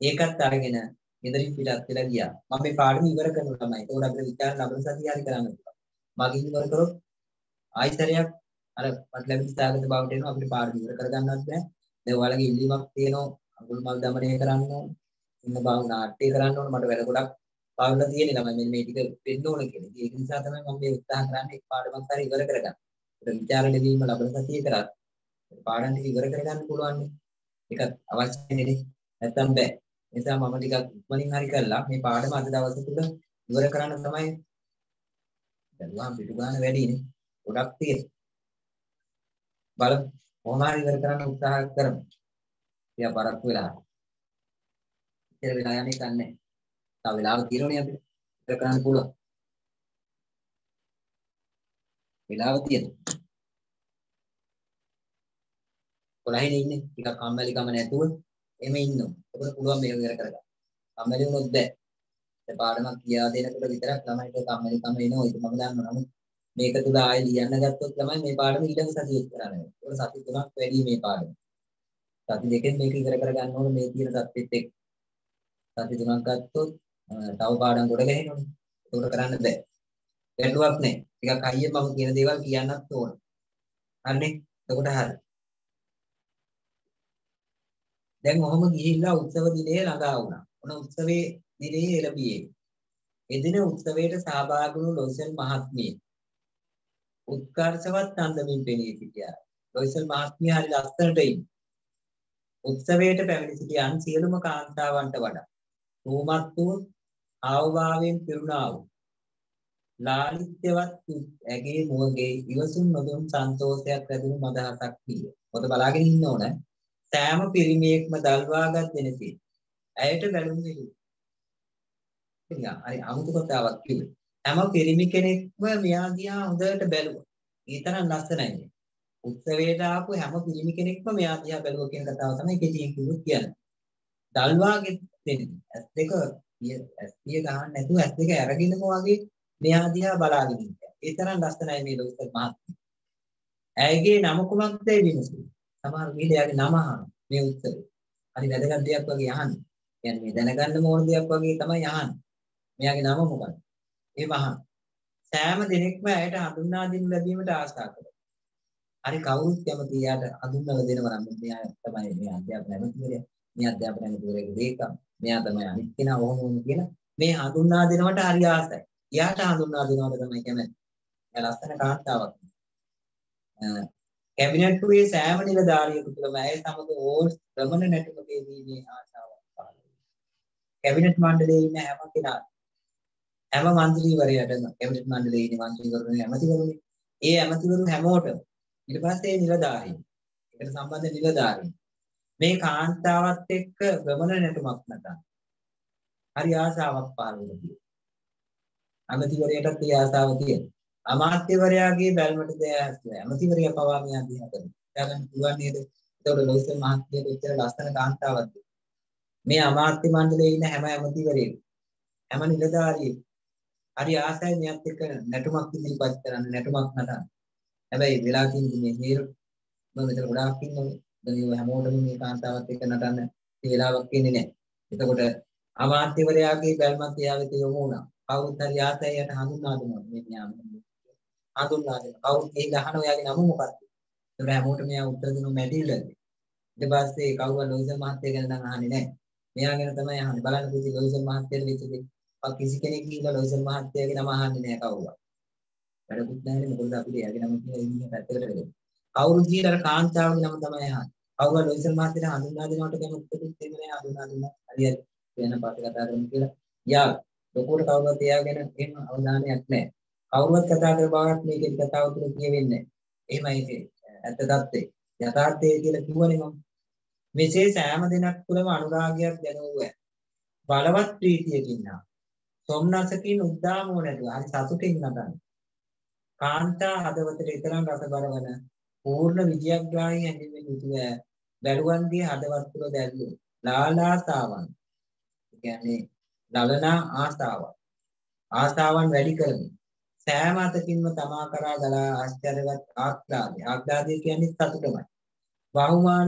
ඒකත් අරගෙන ගෙදරින් පිටත් වෙලා ගියා. මම මේ පාඩම ඉවර කරනවා තමයි. ඒකෝට අපිට විචාර ලබන සතිය හරි කරන්න පුළුවන්. මගින් ඉවර කරොත් ආයිතරයක් අර මට ලැබිච්ච සාගත බවට එනවා අපිට පාඩම ඉවර කරගන්නත් බෑ. දැන් ඔයාලගේ ඉල්ලීමක් තියෙනවා අඟුල් මල් දමනය කරන්න ඕන. ඉන්න බව නාට්‍ය කරන්න ඕන. මට වැඩ ගොඩක් පාවිලා තියෙන ළමයි මෙන්න මේ ටික වෙන්න ඕන කියලා. ඒක නිසා තමයි මම මේ උත්සාහ කරන්නේ පාඩමක් හරි ඉවර කරගන්න. ඒක විචාර ලැබීම ලබන සතිය කරත් පාඩම් ටික ඉවර කරගන්න පුළුවන්. ඒක අවශ්‍යයි නේ. නැත්තම් බෑ. ඒ නිසා මම ටිකක් ඉක්මනින් හරි කරලා මේ පාඩම අද දවස් තුල ඉවර කරන්න තමයි බැලුවාම පිටු ගන්න වැඩිනේ. ගොඩක් තියෙන. බලමු. කොහොම හරි ඉවර කරන්න උත්සාහ කරමු. ටික පරක්කු වෙලා. ඉතින් වෙලා යන්නේ නැහැ. තව වෙලාවක් තියෙනවනේ අපිට. ඒක කරන්න පුළුවන්. වෙලාව තියෙනවා. කොළහිනේ ඉන්නේ. ටිකක් කම්මැලිකම නැතුව එමෙ ඉන්නවා. ඒක පුළුවන් මේක ඉවර කරගන්න. කම්මැලි වුණොත් බෑ. ඒ පාඩමක් කියා දෙනකොට විතරක් ළමයිට කම්මැලිකම එනවා. ඒක මම දන්නවා. නමුත් මේක තුල ආයෙ ලියන්න ගත්තොත් තමයි මේ පාඩම ඊළඟ සතියේ කරන්නේ. ඒක සති තුනක් වැඩි මේ පාඩම. සති දෙකෙන් මේක ඉවර කරගන්න ඕනේ මේ තියෙන සත්‍යෙත් එක්ක. සති තුනක් ගත්තොත් තව පාඩම් කොට ගහනවනේ. ඒක කරන්න බෑ. ගැටලුවක් නෑ. ටිකක් අයියෙන් මම කියන දේවල් කියන්නත් ඕන. හරිනේ? එතකොට හරි. දැන් ඔහොම ගිහිල්ලා උත්සව දිනේ ළඟා වුණා. ඔන උත්සවයේ දිනේ එළඹියේ. එදින උත්සවයට සහභාගී වුණු ලොයිසල් මහත්මිය උත්කර්ෂවත් අන්දමින් පෙනී සිටියා. ලොයිසල් මහත්මිය හරි ලස්සනට ඉන්නේ. උත්සවයට පැමිණ සිටියන් සියලුම කාන්තාවන්ට වඩා රූමත් වූ ආවභාවයෙන් පිරුණා වූ ලාලිත්‍යවත් ඇගේ මුවගේ ඉවසුම් නොදුන් සන්තෝෂයක් ලැබුණු මදහසක් විය. පොත බලාගෙන ඉන්න ඕන. සෑම පිරිමියෙක්ම දල්වාගත් දෙනසේ. ඇයට බැලුම් දෙලු. ඉතින් හරි අමුතු කතාවක් කිව්වේ. හැම පිරිමි කෙනෙක්ම මෙයා දිහා හොඳට බැලුවා. ඒ තරම් ලස්සනයි. උත්සවයට ආපු හැම පිරිමි කෙනෙක්ම මෙයා දිහා බැලුවා කියන කතාව තමයි කෙටියෙන් කිව්වොත් කියන්නේ. දල්වාගේ දෙන්නේ. ඇස් දෙක ඇස් පිය ගහන්න නැතුව ඇස් දෙක අරගෙනම වගේ මෙහා දිහා බලාගෙන ඉන්නවා. ඒ තරම් ලස්සනයි මේ ලොකුත් මහත්මිය. ඇයගේ නම කුමක්ද විමසුවා. සමහර මීඩියාගේ නම අහන මේ උත්තරේ. හරි වැදගත් දෙයක් වගේ අහන්නේ. කියන්නේ මේ දැනගන්න ඕන දෙයක් වගේ තමයි අහන්නේ. මෙයාගේ නම මොකක්ද? ඒ වහන. සෑම දිනෙකම ඇයට හඳුන්වා දෙනු ලැබීමට ආශා කරනවා. හරි කවුරුත් කැමති යාට හඳුන්වලා දෙනවා නම් මෙයා තමයි මේ අධ්‍යාපන ඇමතිවරයා. මේ අධ්‍යාපන ඇමතිවරයාගේ දේකම්. මෙයා තමයි අනිත් කෙනා ඔහොම වුණ කියන මේ හඳුන්වා දෙනවට හරි ආසයි. එයාට හඳුන්වා දෙනවට තමයි කැමති. එයා ලස්සන කාන්තාවක්. කැබිනට්ුවේ සෑම නිලධාරියෙකු තුළම ඇය සමග ඕල් ශ්‍රමණ නැටුමකේදී මේ ආශාවක් පහළ වුණා. කැබිනට් මණ්ඩලයේ ඉන්න හැම කෙනා හැම മന്ത്രിවරයටම කැබිනට් මණ්ඩලයේ ඉන්න മന്ത്രിවරුන් ඇමතිවරුන්. ඒ ඇමතිවරුන් හැමෝටම ඊට පස්සේ නිලධාරීන්. ඒකට සම්බන්ධ නිලධාරීන්. මේ කාන්තාවත් එක්ක ගමන නැටුමක් නැතන හරි ආසාවක් පාලනය කරනවා ඇමතිවරයටත් ඒ ආසාව තියෙනවා. අමාත්‍යවරයාගේ බැල්මට දෙයක් ඇමතිවරයා පවා මේ අධ්‍යයනය කරනවා. දැන් පුළුවන් නේද? එතකොට ලොයිස් මහත්මියට එච්චර ලස්සන කාන්තාවක්ද මේ අමාත්‍ය මණ්ඩලයේ ඉන්න හැම ඇමතිවරයෙක් හැම නිලධාරියෙක් හරි ආසයි මෙයත් එක්ක නැටුමක් ඉදිරිපත් කරන්න නැටුමක් නටන්න. හැබැයි වෙලා තියෙන්නේ මේ හීරෝ මම මෙතන ගොඩාක් ඉන්නවා. දැන් හැමෝටම මේ කාන්තාවත් එක්ක නටන්න වෙලාවක් ඉන්නේ නැහැ. එතකොට අමාත්‍යවරයාගේ බැල්මත් එයා වෙත යොමු වුණා. කවුරුත් හරි ආසයියට හඳුන්වා දුන්නා මේ න්යාම. හඳුන්වා දෙනවා. කවුරුත් ඒ ගහන ඔයාගේ නම මොකක්ද? ඒතර හැමෝටම එයා උත්තර දෙනවා මැඩිල්ලද. ඊට පස්සේ කවුරුත් ලොයිසන් මහත්තයා ගැන නම් අහන්නේ නැහැ. මෙයා ගැන තමයි අහන්නේ. බලන්න කිසි ලොයිසන් මහත්තයාට වෙච්ච දේ. කිසි කෙනෙක් කියලා ලොයිසන් මහත්තයාගේ නම අහන්නේ නැහැ කවුරුත්. වැඩකුත් නැහැ මොකද අපිට එයාගේ නම කියලා ඉන්නේ පැත්තකට වෙලා. කවුරුත් කියලා කාන්තාවගේ නම තමයි අහන්නේ. කවුරුත් ලොයිසන් මහත්තයාට හඳුන්වා දෙනවට කැමතිත් දෙන්නේ හඳුන්වා දුන්නා. හරියට වෙන පාට කතා කරමු කියලා. යා ලොකුවට කවුරුත් එයා ගැන එහෙම අවධානයක් නැහැ. කවුරුත් කතා කර බවක් මේකේ කතාව තුළ කියවෙන්නේ නැහැ. එහෙමයි ඇත්ත தත්ත්වේ. යථාර්ථය කියලා කිව්වනේ මම. මෙසේ සෑම දිනක් තුළම අනුරාගයක් දැනුව බලවත් ප්‍රීතියකින් නා. සොම්නසකින් උද්දාමෝ නැතුව හරි සතුටින් නටන. කාන්තා හදවතට ඊතරම් රස බරවන පූර්ණ විජයග්‍රාහී හැඟීමෙන් යුතුව බැලුවන්ගේ හදවත් තුළ දැල්ලු. ලාලාසාවන්. කියන්නේ ලලනා ආසාවන්. ආසාවන් වැඩි කරමින් සෑම අතකින්ම තමා කරා ගලා ආශ්චර්යවත් ආග්‍රාදය ආග්‍රාදය කියන්නේ සතුටමයි. බහුමාන